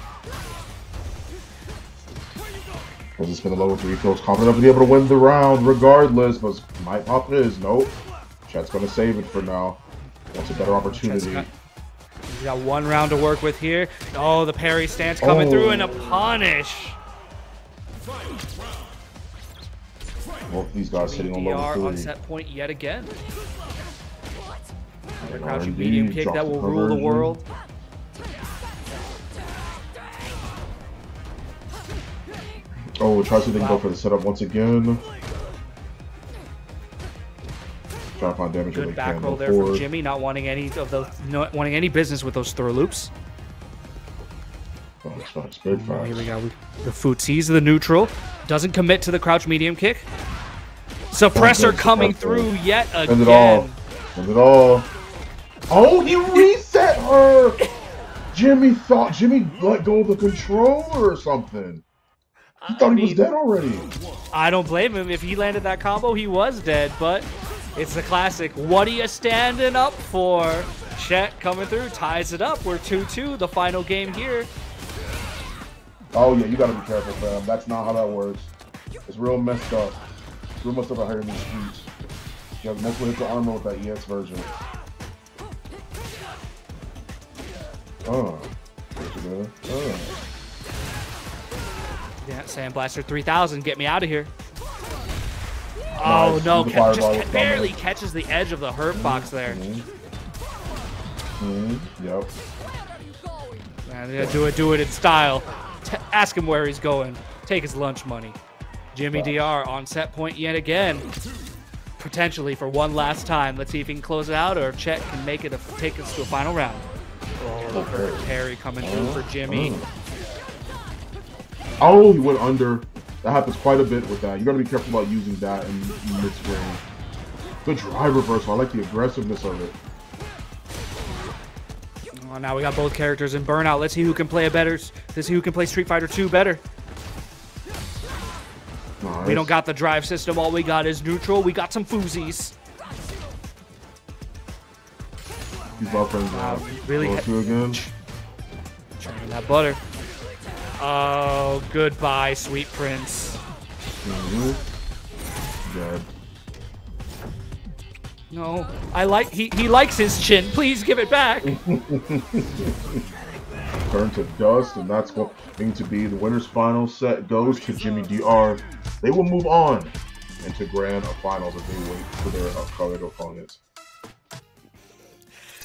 Has this been a level 3? Feels confident enough to be able to win the round regardless, but might pop his. Nope. Chat's gonna save it for now. Wants a better opportunity. Got- He's got one round to work with here. Oh, the parry stance coming Oh. through and a oh. punish. Both these guys sitting on level on 3. set point yet again. Another crouching medium kick that will rule the world. Oh, tries to Wow. go for the setup once again. Try to find damage where Good back roll Go there from. Jimmy, not wanting any of those, not wanting any business with those throw loops. Facts, facts, big Oh, here we go. We- The foot sees the neutral, doesn't commit to the crouch medium kick. Suppressor coming through yet again. End it all. again. End it all. Oh, he reset her! Jimmy thought Jimmy let go of the controller or something. He thought he was dead already. I don't blame him. If he landed that combo, he was dead. But it's the classic. What are you standing up for? Chet coming through, ties it up. We're 2-2. The final game here. Oh yeah, you gotta be careful, fam. That's not how that works. It's real messed up. It's real messed up out here in these streets. You have multiple hits of armor with that EX version. Oh. What you doing? Oh. Yeah, Sandblaster 3000, get me out of here. Oh no, ca- just ca- barely coming. catches the edge of the hurt box there. Mhm. Yep. Man, yeah, do it, do it in style. T- ask him where he's going. Take his lunch money. Jimmy. Dr on set point yet again. Potentially for one last time. Let's see if he can close it out or if Chet can make it a, take us to a final round. Oh, hurt Perry coming through for Jimmy. Oh, he went under. That happens quite a bit with that. You gotta be careful about using that in mid swing. Good drive reversal. I like the aggressiveness of it. Oh, now we got both characters in burnout. Let's see who can play a better. Let's see who can play Street Fighter 2 better. Nice. We don't got the drive system. All we got is neutral. We got some footsies. He's. Uh, really again. Churning that butter. Oh, goodbye, sweet prince. Mhm. Dead. No, I like he he likes his chin. Please give it back. turn to dust, and that's going to be the winner's final set goes to Jimmy DR. They will move on into grand finals as they wait for their upcoming opponents.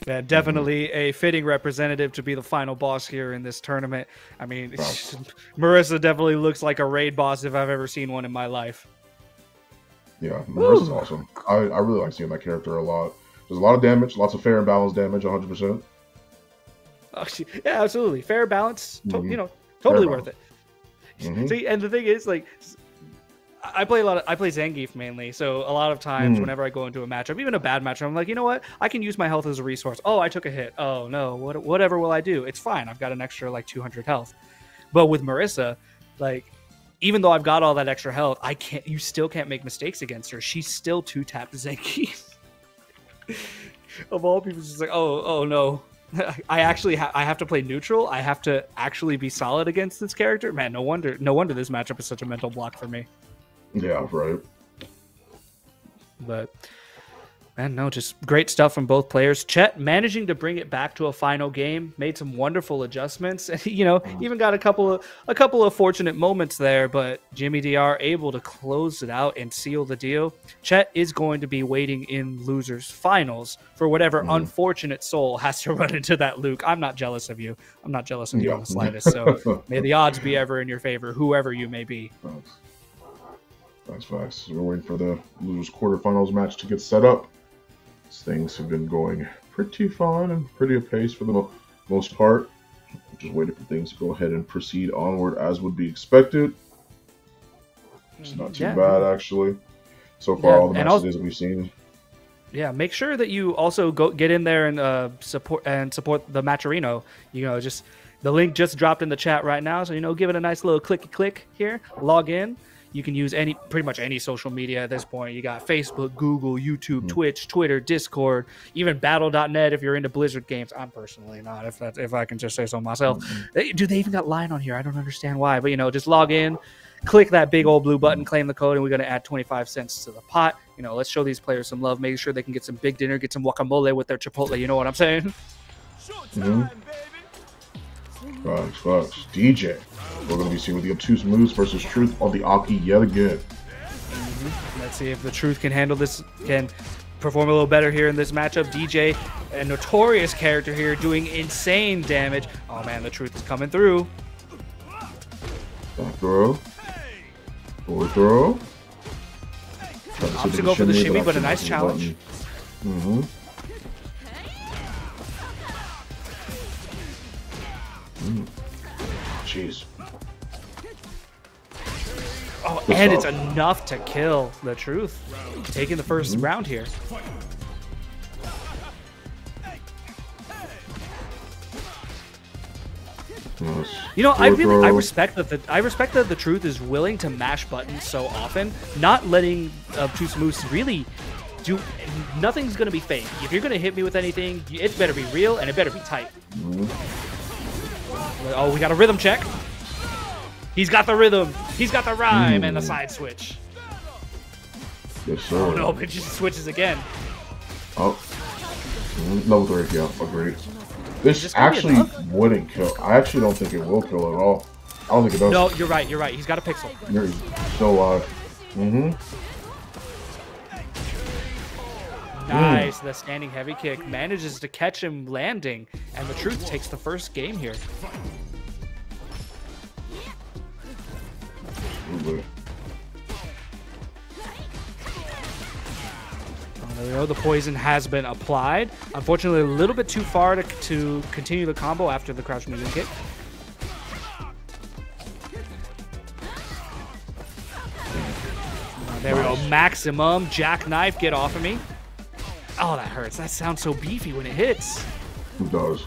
Yeah, definitely a fitting representative to be the final boss here in this tournament. I mean, Marisa definitely looks like a raid boss if I've ever seen one in my life. Yeah, Marisa's Woo. awesome. I, I really like seeing that character a lot. There's a lot of damage, lots of fair and balanced damage, 100%. Oh, yeah, absolutely. Fair balance, to- mm-hmm. you know, totally fair worth balance. it. Mm-hmm. See, and the thing is, like, I play a lot of I play Zangief mainly, so a lot of times mm. whenever I go into a matchup, even a bad matchup, I'm like, you know what? I can use my health as a resource. Oh, I took a hit. Oh no, what, whatever will I do? It's fine. I've got an extra like 200 health. But with Marisa, like even though I've got all that extra health, I can't. You still can't make mistakes against her. She's still two tapped Zangief. of all people, just like, oh, oh no, I actually ha- I have to play neutral. I have to actually be solid against this character. Man, no wonder, no wonder this matchup is such a mental block for me. Yeah, right. But and no, just great stuff from both players. Chet managing to bring it back to a final game, made some wonderful adjustments, and you know, mm. even got a couple of a couple of fortunate moments there. But Jimmy Dr able to close it out and seal the deal. Chet is going to be waiting in losers finals for whatever mm. unfortunate soul has to run into that Luke. I'm not jealous of you. I'm not jealous of you yeah. on the slightest. So may the odds be ever in your favor, whoever you may be. Thanks. That's facts. We're waiting for the losers quarterfinals match to get set up things have been going pretty fine and pretty apace for the most part. Just waiting for things to go ahead and proceed onward as would be expected. It's not too yeah. bad actually. So far, yeah, all the matches that we've seen. Yeah, make sure that you also go get in there and uh, support and support the Matcherino. You know, just the link just dropped in the chat right now, so you know, give it a nice little clicky click here. Log in you can use any pretty much any social media at this point. You got Facebook, Google, YouTube, mm-hmm. Twitch, Twitter, Discord, even Battle.net if you're into Blizzard games. I'm personally not, if that if I can just say so myself. Mm-hmm. They, do they even got line on here? I don't understand why, but you know, just log in, click that big old blue button, claim the code, and we're gonna add 25 cents to the pot. You know, let's show these players some love, make sure they can get some big dinner, get some guacamole with their chipotle. You know what I'm saying? Mm-hmm. Facts, facts. DJ. We're going to be seeing with the obtuse moves versus Truth on the Aki yet again. Mm-hmm. Let's see if the Truth can handle this, can perform a little better here in this matchup. DJ, a notorious character here, doing insane damage. Oh man, the Truth is coming through. Back throw. Forward throw. Opts to go for the shimmy, but a nice challenge. Mm-hmm. Mm. Jeez. Oh, and it's enough to kill the truth. Taking the 1st mm -hmm. round here. You know, I really I respect that the I respect that the truth is willing to mash buttons so often, not letting uh, Moose really do nothing's gonna be fake. If you're gonna hit me with anything, it better be real and it better be tight. Mm -hmm. Oh, we got a rhythm check. He's got the rhythm. He's got the rhyme mm. and the side switch. Yes, sir. Oh no, but just switches again. Oh. Level 3, yeah, agree. This actually wouldn't kill. I actually don't think it will kill at all. I don't think it does. No, you're right, you're right. He's got a pixel. You're so alive. Mm-hmm. Nice. Mm. The standing heavy kick manages to catch him landing, and the truth takes the first game here. Oh, there we go. The poison has been applied. Unfortunately, a little bit too far to, to continue the combo after the crouch moving kick. there we go. Maximum jackknife. Get off of me. Oh, that hurts. That sounds so beefy when it hits. It does.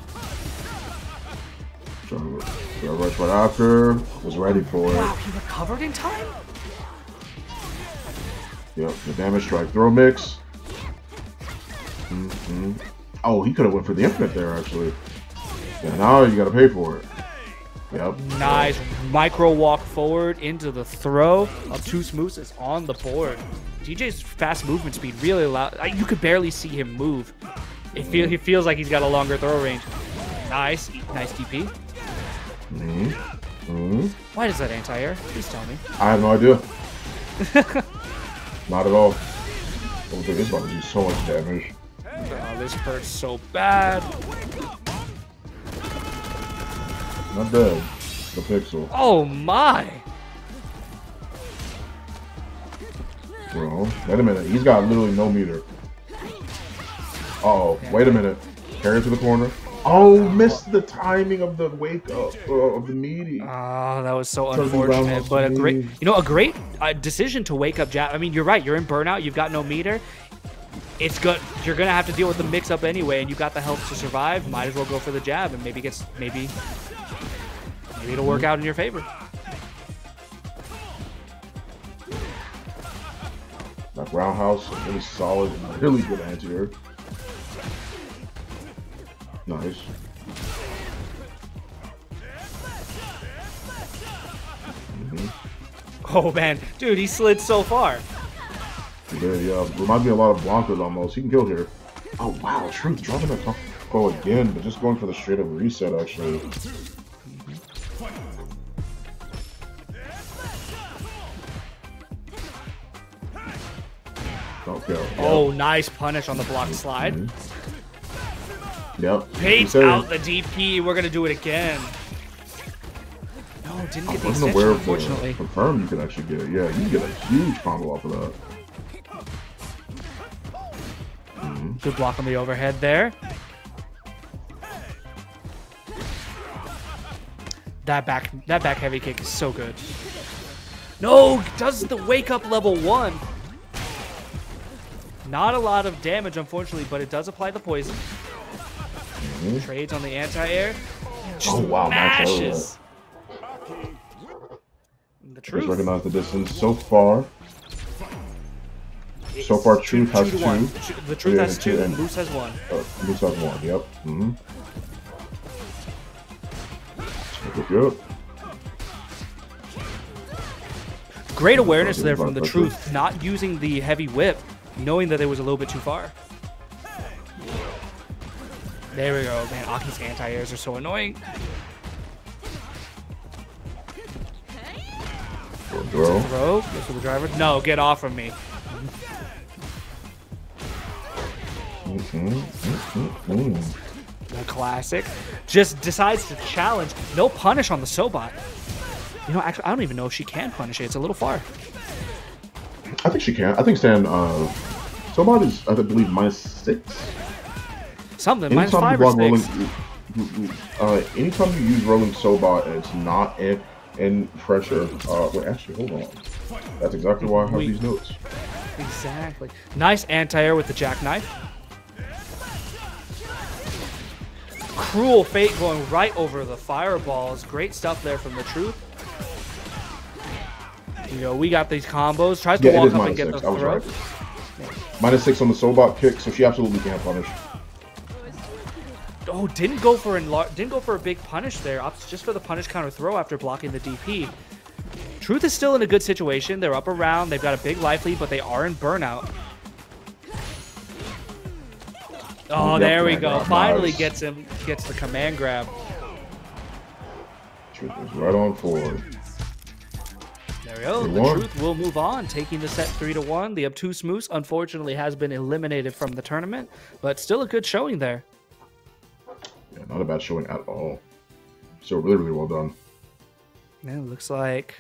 So, so rush right after. Was ready for it. Wow, he recovered in time? Yep, the damage strike throw mix. Mm -hmm. Oh, he could have went for the infinite there, actually. Yeah, now you gotta pay for it. Yep. Nice micro walk forward into the throw. Obtuse Moose is on the board. DJ's fast movement speed really allow you could barely see him move. It feel he feels like he's got a longer throw range. Nice, nice DP. hmm hmm Why does that anti-air? Please tell me. I have no idea. Not at all. Oh, dude, this is about to do so much damage. Oh, this hurts so bad. Not dead. The pixel. Oh my! Bro, wait a minute. He's got literally no meter. Uh oh, wait a minute. Carry it to the corner. Oh, missed the timing of the wake up uh, of the meeting. Oh, that was so unfortunate. But a great, you know, a great uh, decision to wake up Jab. I mean, you're right. You're in burnout. You've got no meter. It's good. You're gonna have to deal with the mix-up anyway, and you got the health to survive. Might as well go for the jab, and maybe gets maybe maybe it'll work out in your favor. That roundhouse, really solid, really good anti-air. Nice. Mm-hmm. Oh man, dude, he slid so far. Yeah, yeah. Reminds me a lot of Blankas almost. He can kill here. Oh wow, Truth dropping a combo again, but just going for the straight up reset actually. Oh, okay. yeah. Oh, nice punish on the block mm-hmm. slide. Yep. Baits He said- out the DP. We're gonna do it again. No, didn't I get the wasn't extension, aware of unfortunately. the confirm you can actually get it. Yeah, you can get a huge combo off of that. Mm-hmm. Good block on the overhead there. That back that back heavy kick is so good. No, does the wake up level one. Not a lot of damage, unfortunately, but it does apply the poison. Trades on the anti-air. Just Oh, wow, mashes. The Just truth. recognize the distance so far. So far, Truth has to two. The truth Yeah, has two two, and- Moose has one. Uh, Moose has one. Yep. Mm-hmm. Yep, yep. Great awareness there from the truth, not using the heavy whip, knowing that it was a little bit too far. There we go, man. Aki's anti-airs are so annoying. Throw. Throw, goes for the driver. No, get off of me. The classic. Just decides to challenge. No punish on the Sobat. You know, actually, I don't even know if she can punish it. It's a little far. I think she can. I think Stan. Uh, Sobat is, I believe, minus six. Something. Minus Anytime five you or six. rolling, uh, anytime you use rolling Sobat and it's not in in pressure. Uh, wait, actually, hold on. That's exactly why I have Wait. these notes. Exactly. Nice anti-air with the jackknife. Cruel fate going right over the fireballs. Great stuff there from the truth. You know, we got these combos. Tries to Yeah, walk up and get six. the throw. right. Minus six on the Sobat kick, so she absolutely can't punish. Oh, didn't go for enlar- didn't go for a big punish there. Opts just for the punish counter throw after blocking the DP. Truth is still in a good situation. They're up around. They've got a big life lead, but they are in burnout. Oh, there we go. Finally gets him gets the command grab. Truth is right on forward. There we go. The truth will move on, taking the set three to one. The obtuse moose unfortunately has been eliminated from the tournament, but still a good showing there. Yeah, not a bad showing at all. So really, really well done. Yeah, looks like.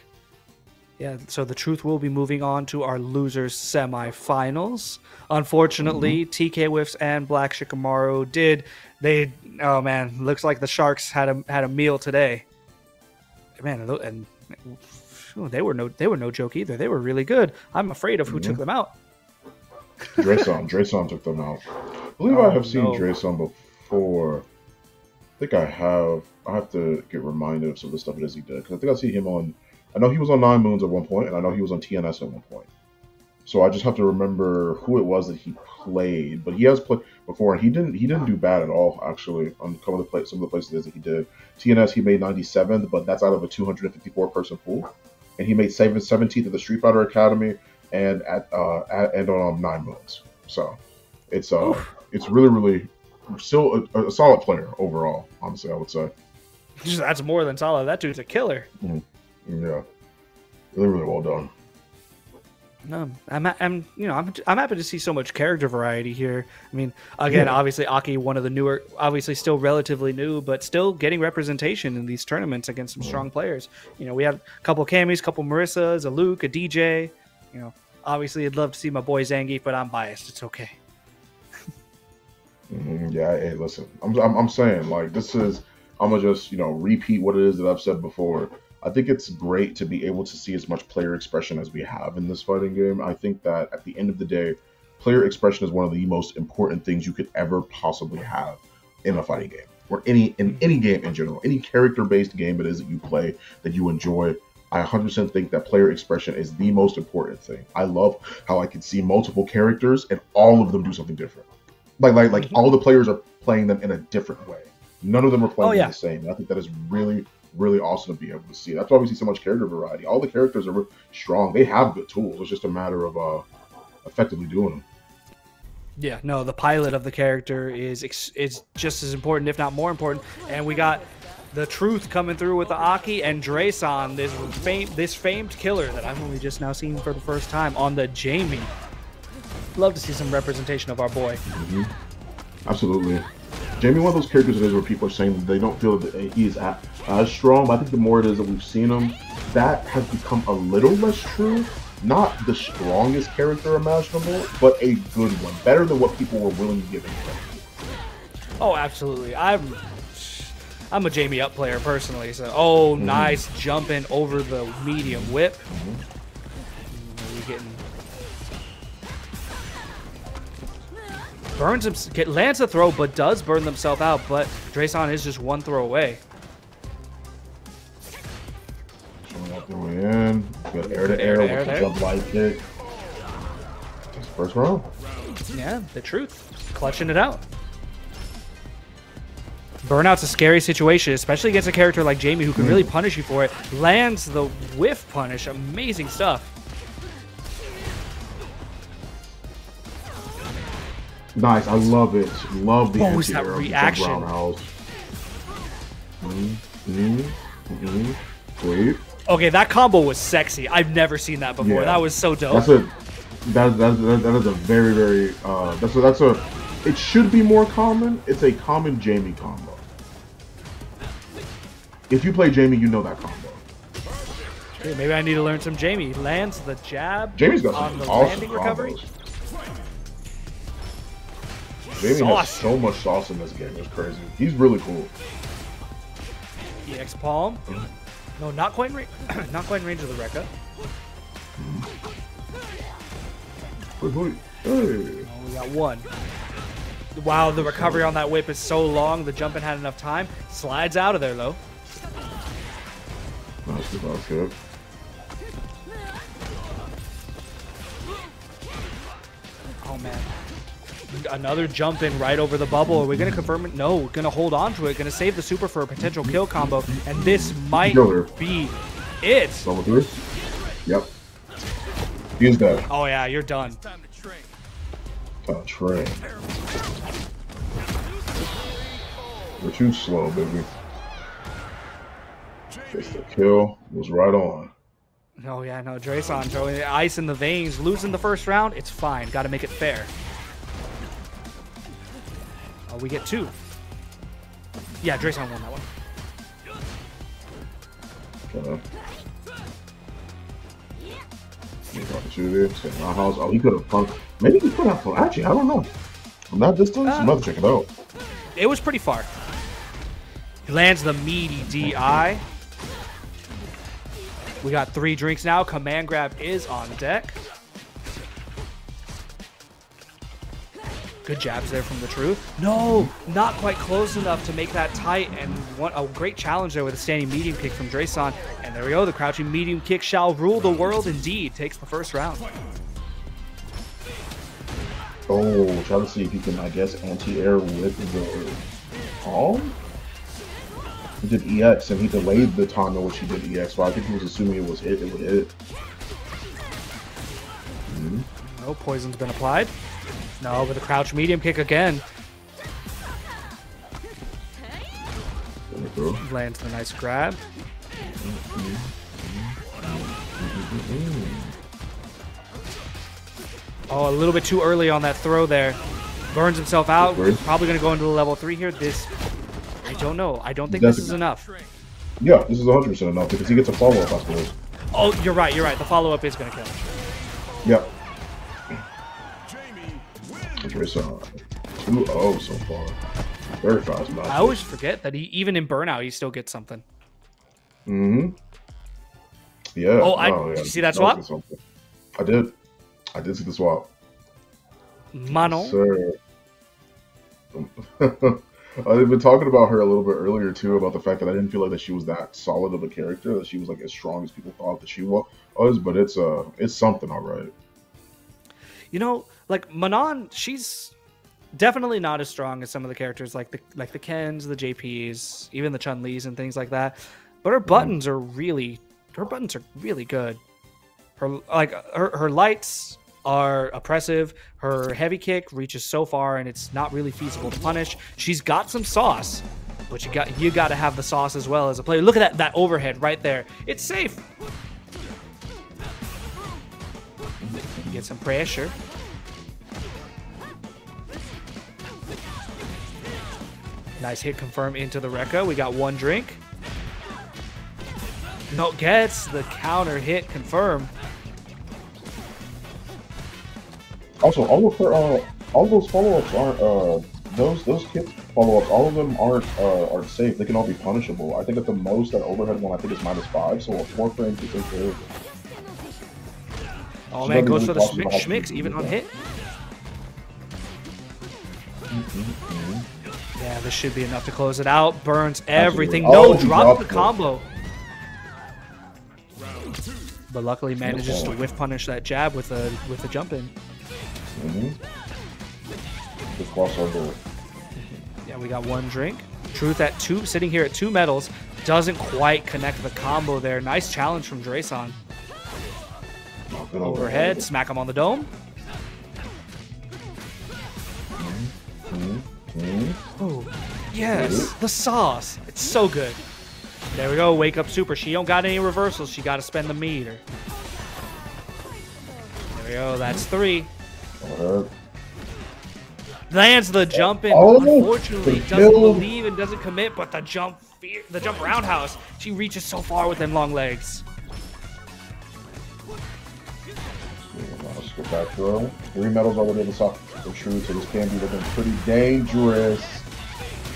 Yeah, so the truth will be moving on to our losers semifinals. Unfortunately, mm-hmm. TK Whiffs and Black Shikamaru did they oh man, looks like the Sharks had a had a meal today. Man, and, they were no they were no joke either. They were really good. I'm afraid of who took them out. Dreson, Dreson took them out. I believe Oh, I have seen no. Dreson before. I think I have. I have to get reminded of some of the stuff it is he did because I think I see him on. I know he was on Nine Moons at one point, and I know he was on TNS at one point. So I just have to remember who it was that he played. But he has played before, and he didn't. He didn't do bad at all actually on some of the play, some of the places that he did. TNS he made 97th, but that's out of a 254 person pool, and he made seven- 17th at the Street Fighter Academy and at, uh, at and on um, Nine Moons. So it's uh Oof. it's really really still a, a solid player overall. Honestly, I would say. That's more than solid. That dude's a killer. Yeah, really, really well done. No, I'm, I'm, you know, I'm, I'm happy to see so much character variety here. I mean, again, Yeah. obviously, Aki, one of the newer, obviously still relatively new, but still getting representation in these tournaments against some strong players. You know, we have a couple of Cammys, a couple Marisas, a Luke, a DJ. You know, obviously, I'd love to see my boy Zangief, but I'm biased. It's okay. Mhm, Yeah, hey, listen, I'm, I'm, I'm saying like this is, I'm gonna just you know repeat what it is that I've said before. I think it's great to be able to see as much player expression as we have in this fighting game. I think that at the end of the day, player expression is one of the most important things you could ever possibly have in a fighting game or any in any game in general, any character-based game it is that you play that you enjoy. I 100% think that player expression is the most important thing. I love how I can see multiple characters and all of them do something different. Like like like mm-hmm. all the players are playing them in a different way. None of them are playing Oh, yeah. the same. And I think that is really really awesome to be able to see. That's why we see so much character variety. All the characters are strong. They have good tools. It's just a matter of uh effectively doing them. Yeah, no, the pilot of the character is ex- is just as important, if not more important. And we got the truth coming through with the Aki and Drason, this fam- this famed killer that I've only just now seen for the first time on the Jamie. Love to see some representation of our boy. Absolutely. Jamie, one of those characters it is where people are saying they don't feel that he is a- as strong, but I think the more it is that we've seen him, that has become a little less true. Not the strongest character imaginable, but a good one. Better than what people were willing to give him. Oh, absolutely. I'm I'm a Jamie up player personally. So, oh, nice jumping over the medium whip. Mm, burns him, lands a throw, but does burn himself out. But Drason is just one throw away. Showing out the way in. Good air to Air air with the jump light kick. First round. Yeah, the truth, clutching it out. Burnout's a scary situation, especially against a character like Jamie who can hmm. really punish you for it. Lands the whiff punish, amazing stuff. Nice. I love it. Love the Oh, is that reaction? roundhouse. Mm, mm, mm. Wait. Okay, that combo was sexy. I've never seen that before. Yeah. That was so dope. That's a that, that, that, that is a very very uh that's a, that's a it should be more common. It's a common Jamie combo. If you play Jamie, you know that combo. Okay, maybe I need to learn some Jamie. Lands the jab Jamie's got on the awesome landing recovery. Jamie has so much sauce in this game. It's crazy. He's really cool. EX palm. Mm-hmm. No, not quite in range. not quite in range of the Rekka. Wait. Hey. Oh, we got one. Wow, the recovery on that whip is so long. The jumping had enough time. Slides out of there though. That's good. That's good. Oh man. Another jump in right over the bubble. Are we gonna confirm it? No, we're gonna hold on to it. Gonna save the super for a potential kill combo, and this might be it. Level three. Yep. He's dead. Oh yeah, you're done. Uh, train. We're too slow, baby. Gets the kill. Was right on. Oh yeah, no, Drason throwing the ice in the veins, losing the first round. It's fine. Got to make it fair. Oh, we get two. Yeah, Drason won that one. Okay. Neat opportunity. Stay in my house. Oh, he could have punked. Maybe he could have punked. Actually, I don't know. From that distance, uh. I'm about to check it out. It was pretty far. He lands the meaty DI. We got three drinks now. Command grab is on deck. Good jabs there from the truth. No, not quite close enough to make that tight. And one, a great challenge there with a standing medium kick from Drason. And there we go. The crouching medium kick shall rule the world indeed. Takes the first round. Oh, try to see if he can, I guess, anti-air with the palm? He did EX, and he delayed the time in which he did EX, so I think he was assuming it was hit, it would hit. No poison's been applied. No, but the crouch medium kick again. Lands the nice grab. Oh, a little bit too early on that throw there. Burns himself out. Burns. Probably going to go into a level three here. This, I don't know. I don't think That's this is enough. Yeah, this is 100 percent enough because he gets a follow up, I suppose. Oh, you're right. You're right. The follow up is going to kill. Yep. Drason. 2-0 so far. Very fast match. I always forget that he even in burnout he still gets something. Mm-hmm. Yeah. Oh, I- no, yeah, did you see that that swap? I did. I did see the swap. Mano. Sir. I've been talking about her a little bit earlier too about the fact that I didn't feel like that she was that solid of a character, that she was like as strong as people thought that she was, but it's uh it's something all right. You know, like Manon, she's definitely not as strong as some of the characters like the like the Kens, the JPs, even the Chun Li's and things like that. But her buttons are really her buttons are really good. Her like her her lights are oppressive. Her heavy kick reaches so far and it's not really feasible to punish. She's got some sauce, but you got you got to have the sauce as well as a player. Look at that that overhead right there. It's safe. Get some pressure. Nice hit confirm into the Rekka. We got one drink. No, gets the counter hit confirm. Also, all of her uh all those follow ups aren't uh those those kick follow ups, all of them aren't uh aren't safe. They can all be punishable. I think at the most that overhead one I think is minus five, so a four frame to take care of. Oh She man, goes for the schmicks even on hit. Yeah, this should be enough to close it out. Burns everything. Absolutely. No, Oh, he dropped dropped the it. combo. But luckily manages to whiff punish that jab with a with a jump in. Mm-hmm. The crossover. Yeah, we got one drink. Truth at two, sitting here at two medals, doesn't quite connect the combo there. Nice challenge from Drason. Overhead, smack him on the dome. Yes, the sauce. It's so good. There we go, wake up super. She don't got any reversals. She got to spend the meter. There we go, that's three. Overhead. Lands the jump in. Oh, Unfortunately, doesn't kill. believe and doesn't commit, but the jump, the jump roundhouse. She reaches so far with them long legs. Go back throw. Three medals already on the side for true, so this can be looking pretty dangerous.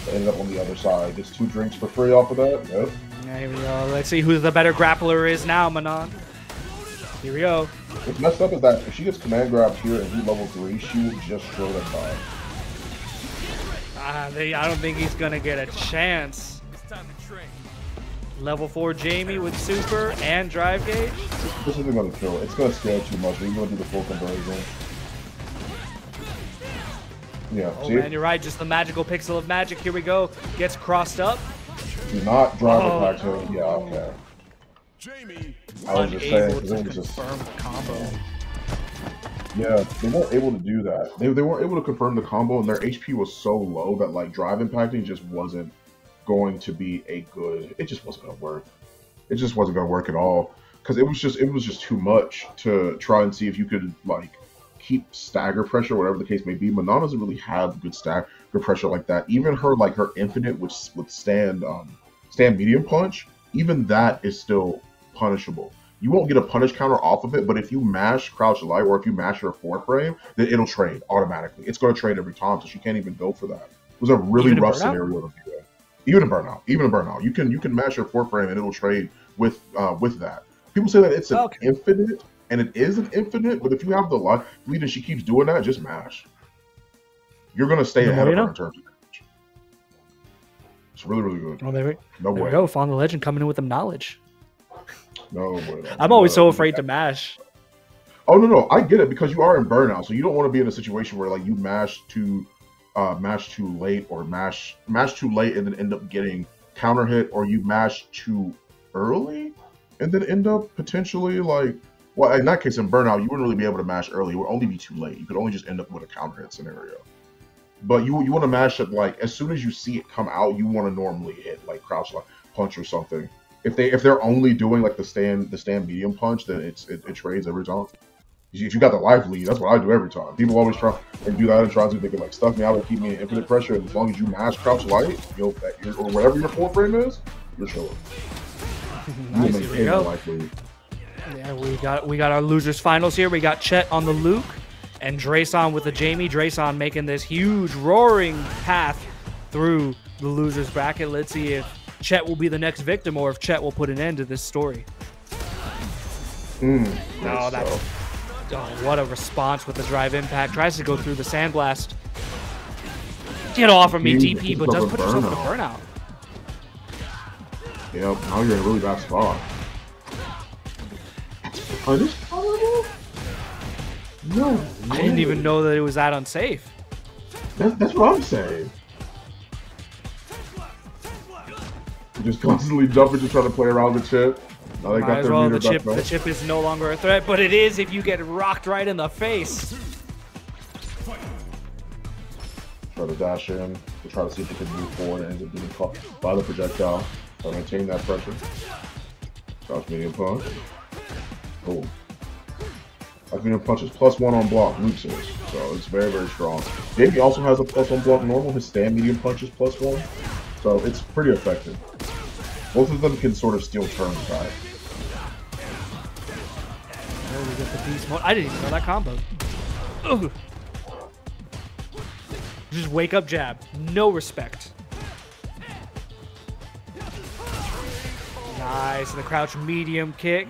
Ended up on the other side. Gets two drinks for free off of that. Yep. There we go. Let's see who the better grappler is now, Manon. Here we go. What's messed up is that if she gets command grabbed here and he level three, she would just throw that by. Ah, they, I don't think he's gonna get a chance. Level four Jamie with super and drive gauge. This isn't gonna kill. It's gonna scale too much. We're gonna do the full conversion. Yeah, Oh see? man, you're right. Just the magical pixel of magic. Here we go. Gets crossed up. Do not drive Oh, it back to Yeah, okay. Jamie I was just saying, Unable 'cause to it was just confirm the combo. Yeah, they weren't able to do that. They, they weren't able to confirm the combo, and their HP was so low that like drive impacting just wasn't going to be a good. It just wasn't gonna work. It just wasn't gonna work at all because it was just it was just too much to try and see if you could like keep stagger pressure, whatever the case may be. Manon doesn't really have good stagger pressure like that. Even her like her infinite, which would stand um stand medium punch, even that is still punishable you won't get a punish counter off of it, but if you mash crouch light or if you mash her four frame, then it'll trade automatically. It's going to trade every time, so she can't even go for that. It was a really Even rough Burnout? scenario to do that. Even a burnout, even a burnout, you can you can mash her four frame and it'll trade with uh, with that. People say that it's an Okay. infinite, and it is an infinite, but if you have the light lead and she keeps doing that, just mash. You're gonna stay The ahead of her in terms of damage. It's really really good. Oh, there we, No there we way. go. Fawn the Legend coming in with the knowledge. No way. I'm always so afraid to mash. Oh no, no, I get it because you are in burnout, so you don't want to be in a situation where like you mash too, uh, mash too late or mash mash too late and then end up getting counter hit, or you mash too early and then end up potentially like, well, in that case in burnout, you wouldn't really be able to mash early. It would only be too late. You could only just end up with a counter hit scenario. but you you want to mash it like as soon as you see it come out, you want to normally hit like crouch lock punch or something. If they if they're only doing like the stand the stand medium punch, then it's it, it trades every time. If you got the life lead, that's what I do every time. People always try and do that and try to they can like stuff me out and keep me in infinite pressure. And as long as you mash crouch light, you'll or whatever your full frame is, you're chilling. nice, here we go. Yeah, we got we got our losers finals here. We got Chet on the Luke and Drayson with the Jamie. Drayson making this huge roaring path through the losers bracket. Let's see if Chet will be the next victim or if Chet will put an end to this story. Mm, oh, that's so. oh, what a response with the drive impact. Tries to go through the sandblast. Get off of me, DP, but does put himself in a burnout. Yep, now you're in a really bad spot. Are this tolerable? No. I didn't even know that it was that unsafe. That's, that's what I'm saying. Just constantly jumping, just trying to play around the chip. Now they Might got as well. The chip, the chip is no longer a threat, but it is if you get rocked right in the face. Try to dash in to try to see if he can move forward and end up being caught by the projectile. So maintain that pressure. Crouch medium punch. Oh. Like medium punch is plus one on block, says. So it's very, very strong. Davey also has a plus one block normal. His stand medium punch is plus one. So it's pretty effective. Both of them can sort of steal turns back. Oh, we the beast mode. I didn't even know that combo. Ugh. Just wake up jab. No respect. Nice. And The crouch medium kick.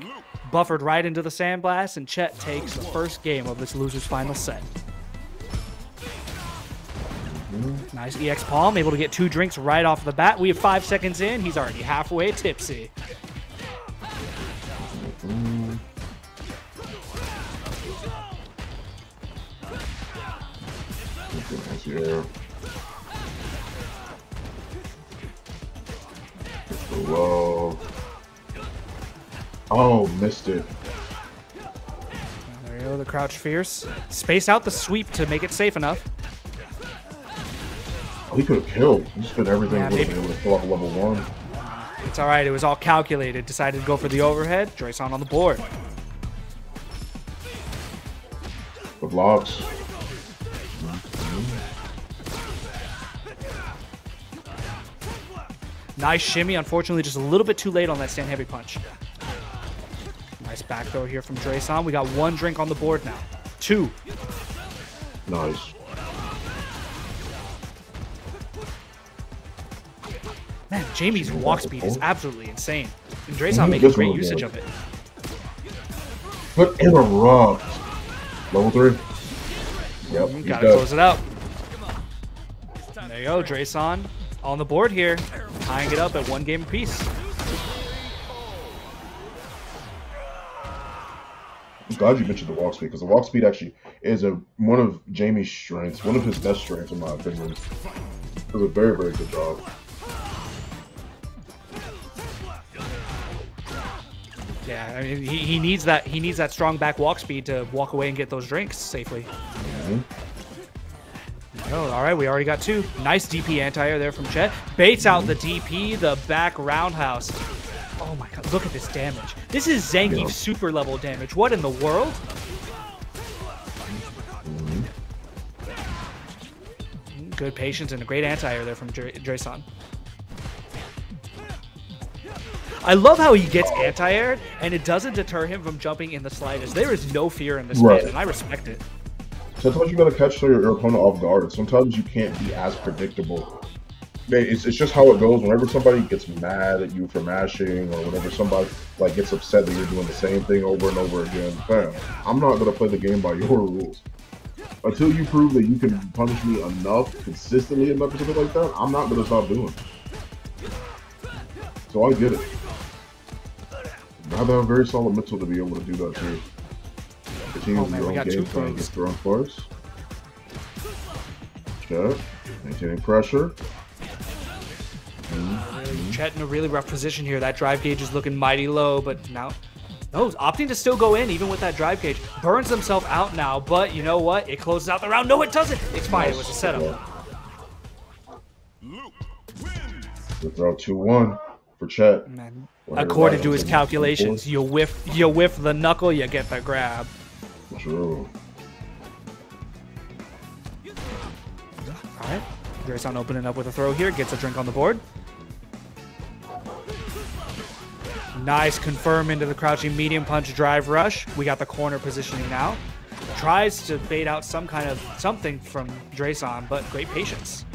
Buffered right into the sandblast, and Chet takes the first game of this loser's final set. Nice EX Palm, able to get two drinks right off the bat. We have five seconds in. He's already halfway tipsy. Yeah. Whoa. Oh, missed it. There you go, the crouch fierce. Space out the sweep to make it safe enough. Oh, he could have killed. He just did everything yeah, able to off level one. It's alright, it was all calculated. Decided to go for the overhead. Drayson on the board. The blocks. Nice shimmy. Unfortunately, just a little bit too late on that stand heavy punch. Nice back throw here from Drayson. We got one drink on the board now. Two. Nice. Man, Jamie's walk speed is absolutely insane. And Drayson making great usage of it. But interrupt. Level three. Yep. Gotta close it out. There you go, Drayson on the board here, tying it up at one game apiece. I'm glad you mentioned the walk speed because the walk speed actually is a one of Jamie's strengths, one of his best strengths in my opinion. It was a very, very good job. Yeah, I mean, he, he needs that he needs that strong back walk speed to walk away and get those drinks safely. Mm -hmm. Oh, all right, we already got two. Nice DP anti-air there from Chet. Baits out the DP, the back roundhouse. Oh my god, look at this damage. This is Zangief yep. super level damage. What in the world? Good patience and a great anti-air there from Drayson. I love how he gets anti-aired, and it doesn't deter him from jumping in the slightest. There is no fear in this right. man, and I respect it. Sometimes you gotta catch your, your opponent off guard. Sometimes you can't be as predictable. It's, it's just how it goes. Whenever somebody gets mad at you for mashing, or whenever somebody like gets upset that you're doing the same thing over and over again, I'm not gonna play the game by your rules. Until you prove that you can punish me enough, consistently enough, or something like that, I'm not gonna stop doing. It. So I get it. I have a very solid mental to be able to do that too. Continue oh, man, your own game plan, get first. Chet, maintaining pressure. Mm-hmm. Chet in a really rough position here. That drive gauge is looking mighty low, but now no, opting to still go in even with that drive gauge. Burns himself out now, but you know what? It closes out the round. No, it doesn't. It's fine. It was a setup. Good throw 2 1 for Chet. According to his calculations, you whiff you whiff the knuckle, you get the grab. True. All right, Grayson opening up with a throw here, gets a drink on the board. Nice confirm into the crouching medium punch drive rush. We got the corner positioning now. Tries to bait out some kind of something from Drason, but great patience.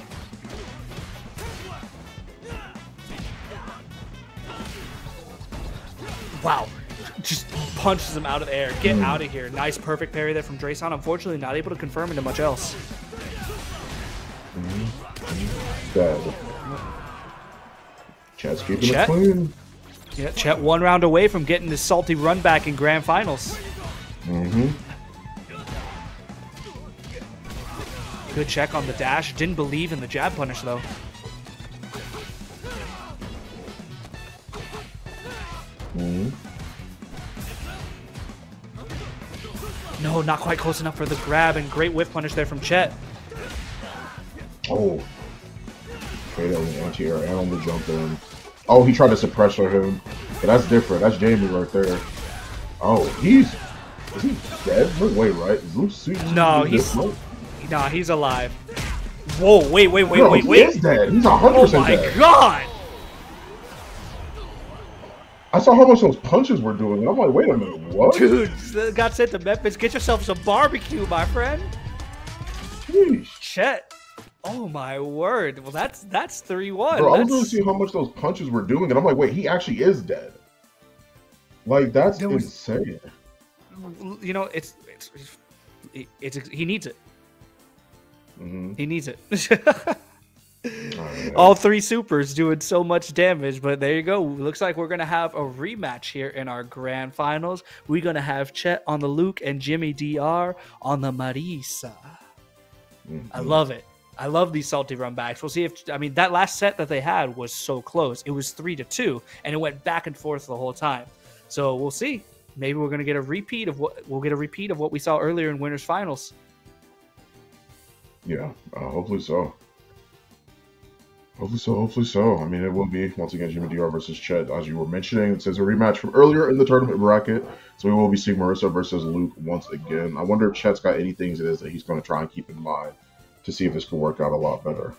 Wow. Just punches him out of the air. Get hmm. out of here. Nice perfect parry there from Drason. Unfortunately, not able to confirm into much else. Mm-hmm. Dead. Chet's keeping Chet? it clean. Yeah, Chet one round away from getting his salty run back in grand finals. Mm-hmm. Good check on the dash. Didn't believe in the jab punish though. Mm-hmm. No, not quite close enough for the grab and great whiff punish there from Chet. Oh. Trade on the anti-air and on the jump in. Oh, he tried to suppress him. But that's different. That's Jamie right there. Oh, he's... Is he dead? No way, right? Is Luke Sweet No, he's- low? Nah, he's alive. Whoa, wait, wait, wait, no, wait, he wait. is dead. He's 100% Oh my dead. god! I saw how much those punches were doing, and I'm like, wait a minute, what? Dude, got sent to Memphis. Get yourself some barbecue, my friend. Jeez. Chet. Oh my word. Well, that's that's three one. Bro, I was going to see how much those punches were doing, and I'm like, wait, he actually is dead. Like, that's There was- insane. You know, it's it's, it's, it's he needs it. hmm He needs it. All three supers doing so much damage, but there you go. Looks like we're gonna have a rematch here in our grand finals. We're gonna have Chet on the Luke and Jimmy Dr on the Marisa. I love it. I love these salty run backs. We'll see if I mean that last set that they had was so close. It was three to two, and it went back and forth the whole time. So we'll see. Maybe we're gonna get a repeat of what we'll get a repeat of what we saw earlier in winners finals. Yeah, uh, hopefully so. Hopefully so, hopefully so. I mean, it will be, once again, Jimmy DR versus Chet. As you were mentioning, it says a rematch from earlier in the tournament bracket. So we will be seeing Marisa versus Luke once again. I wonder if Chet's got any things it is that he's going to try and keep in mind to see if this could work out a lot better.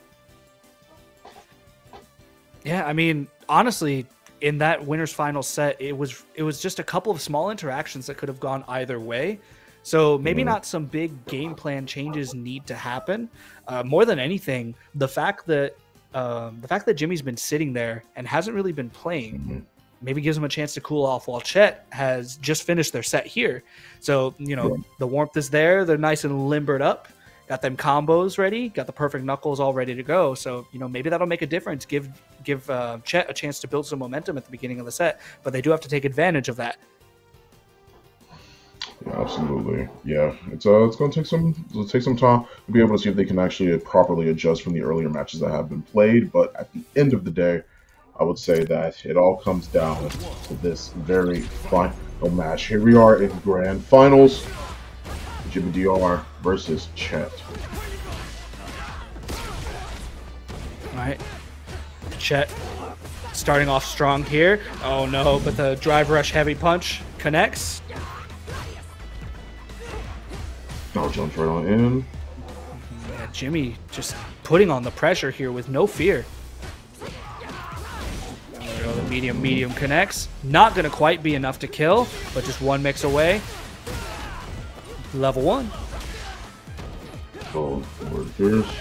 Yeah, I mean, honestly, in that winners final set, it was it was just a couple of small interactions that could have gone either way. So maybe Mhm. not some big game plan changes need to happen. Uh, more than anything, the fact that um, the fact that Jimmy's been sitting there and hasn't really been playing Mhm. maybe gives him a chance to cool off while Chet has just finished their set here. So, you know, Yeah. the warmth is there. They're nice and limbered up. Got them combos ready. Got the perfect knuckles all ready to go. So, you know, maybe that'll make a difference. Give give uh, Chet a chance to build some momentum at the beginning of the set. But they do have to take advantage of that. Yeah, absolutely. Yeah, it's uh, it's to take some it'll take some time to be able to see if they can actually properly adjust from the earlier matches that have been played. But at the end of the day, I would say that it all comes down to this very final match. Here we are in grand finals. Jimmy Dr versus Chet. All right. Chet starting off strong here. Oh no, but the drive rush heavy punch connects. Now jumps right on in. Yeah, Jimmy just putting on the pressure here with no fear. There we go, the medium, medium connects. Not going to quite be enough to kill, but just one mix away. Level one. So forward first.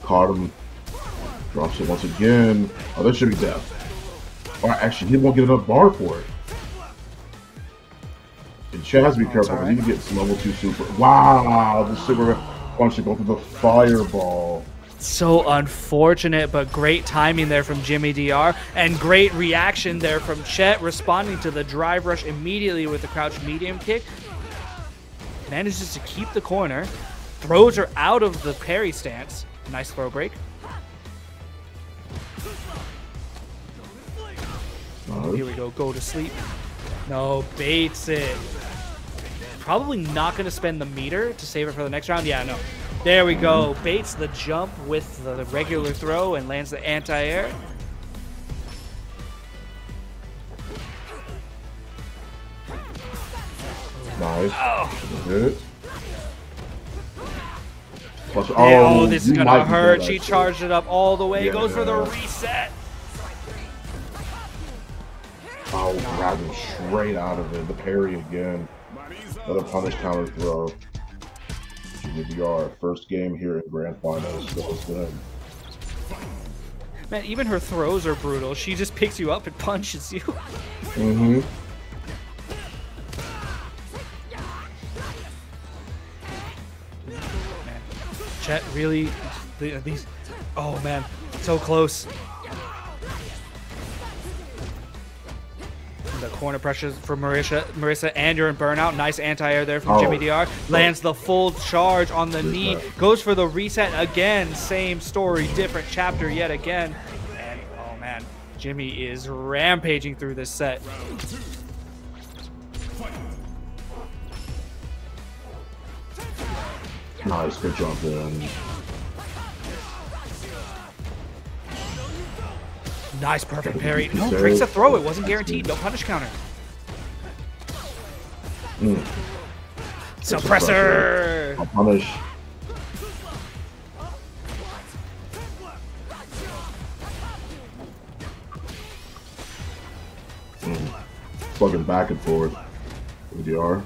Caught him. Drops it once again. Oh, that should be death. Or actually, he won't get enough bar for it. And Chad has to be careful because alright. he can get level two super. Wow, the super punch to go for the fireball. So unfortunate, but great timing there from Jimmy DR, and great reaction there from Chet, responding to the drive rush immediately with the crouch medium kick. Manages to keep the corner, throws her out of the parry stance. Nice throw break. Oh, here we go. Go to sleep. No, baits it. Probably not going to spend the meter to save it for the next round. Yeah, no. There we go. Baits the jump with the regular throw and lands the anti-air. Nice. Oh. Oh, this is gonna hurt. She charged it up all the way. Yeah. Goes for the reset. Oh, grabbed him straight out of it. The parry again. Another punish counter throw. GBDR, first game here in Grand Finals. Was good. Man, even her throws are brutal. She just picks you up and punches you. Mm-hmm. Chet really, these, oh man, so close. The corner pressures for Marisa, Marisa, and you're in burnout. Nice anti-air there from Oh. Jimmy DR. Lands the full charge on the knee. Goes for the reset again. Same story, different chapter yet again. And oh man, Jimmy is rampaging through this set. Nice, good jump in. Nice, perfect parry. No, breaks the throw. It wasn't guaranteed. No punish counter. Mm. Suppressor. I'll punish. Mm. Fucking back and forth. DR.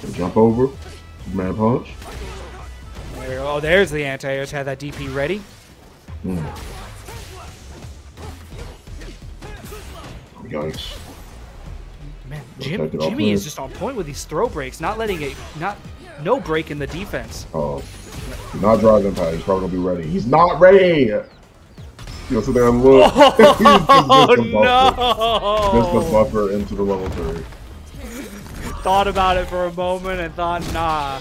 Can jump over. Man punch. There. Oh, there's the anti-air. Just had that DP ready. Mm. Yikes. Man, Jim, like it all Jimmy is just on point with these throw breaks, not letting it, not no break in the defense. Oh. He's not driving pad. He's probably gonna be ready. He's not ready! You'll sit there and look. He's just- Oh just buffer. Just a buffer into the level three. Thought about it for a moment and thought, nah.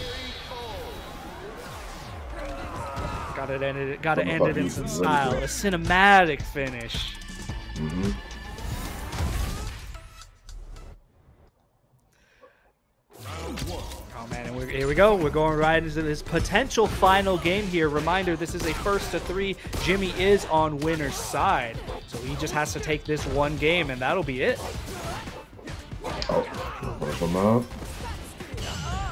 Got it ended. Got to What the end it in some style. A cinematic finish. hmm Oh man, and we're, here we go. We're going right into this potential final game here. Reminder: this is a first to three. Jimmy is on winner's side, so he just has to take this one game, and that'll be it. Oh, punish him up.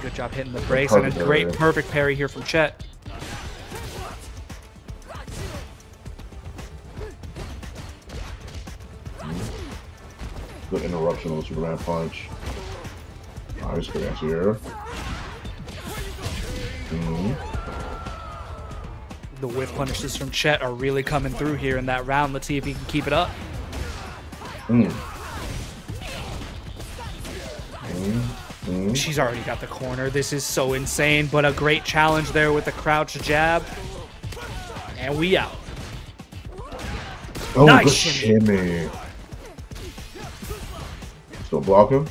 Good job hitting the brace and a great, perfect parry here from Chet. Good interruption on the Superman punch. Nice, good answer here. hmm The whiff punishes from Chet are really coming through here in that round. Let's see if he can keep it up. Mm. Mm. Mm. She's already got the corner. This is so insane, but a great challenge there with the crouch jab. And we out. Oh, Nice good shimmy. shimmy. Still blocking.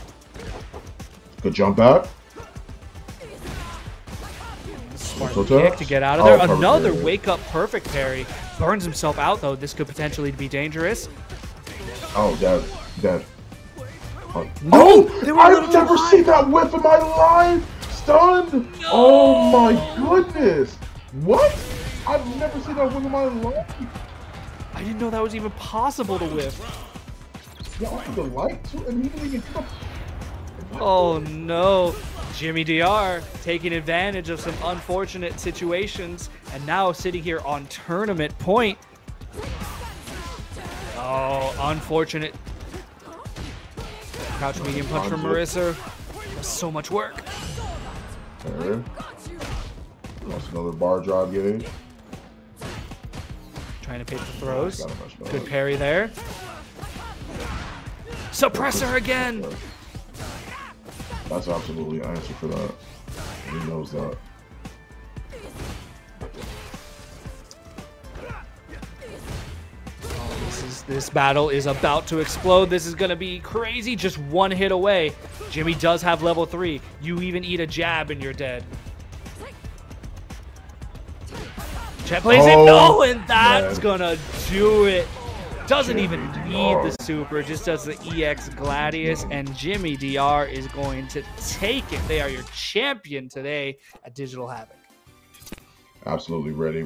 Good jump back. Smart kick to get out of Oh, there. perfect Another parry. wake up perfect parry. Burns himself out though. This could potentially be dangerous. Oh, dead. Dead. Oh, No! Oh! They were a little I've never high. seen that whiff in my life! Stunned! Oh my goodness! What? I've never seen that whiff in my life! I didn't know that was even possible to whiff. Yeah, off the light too, and he didn't even come. Oh no. Jimmy DR taking advantage of some unfortunate situations and now sitting here on tournament point. Oh, unfortunate. Crouch medium punch from Marisa. So much work. Okay. Lost another bar drive gauge. Trying to pick the throws. Got a much better. Good parry there. Suppressor again. That's absolutely an answer for that. He knows that. Oh, this is this battle is about to explode. This is gonna be crazy. Just one hit away. Jimmy does have level three. You even eat a jab and you're dead. Chet plays it. Oh, No, and that's man. gonna do it. Doesn't even need the super, just does the EX Gladius, and Jimmy DR is going to take it. They are your champion today at Digital Havoc. Absolutely ready.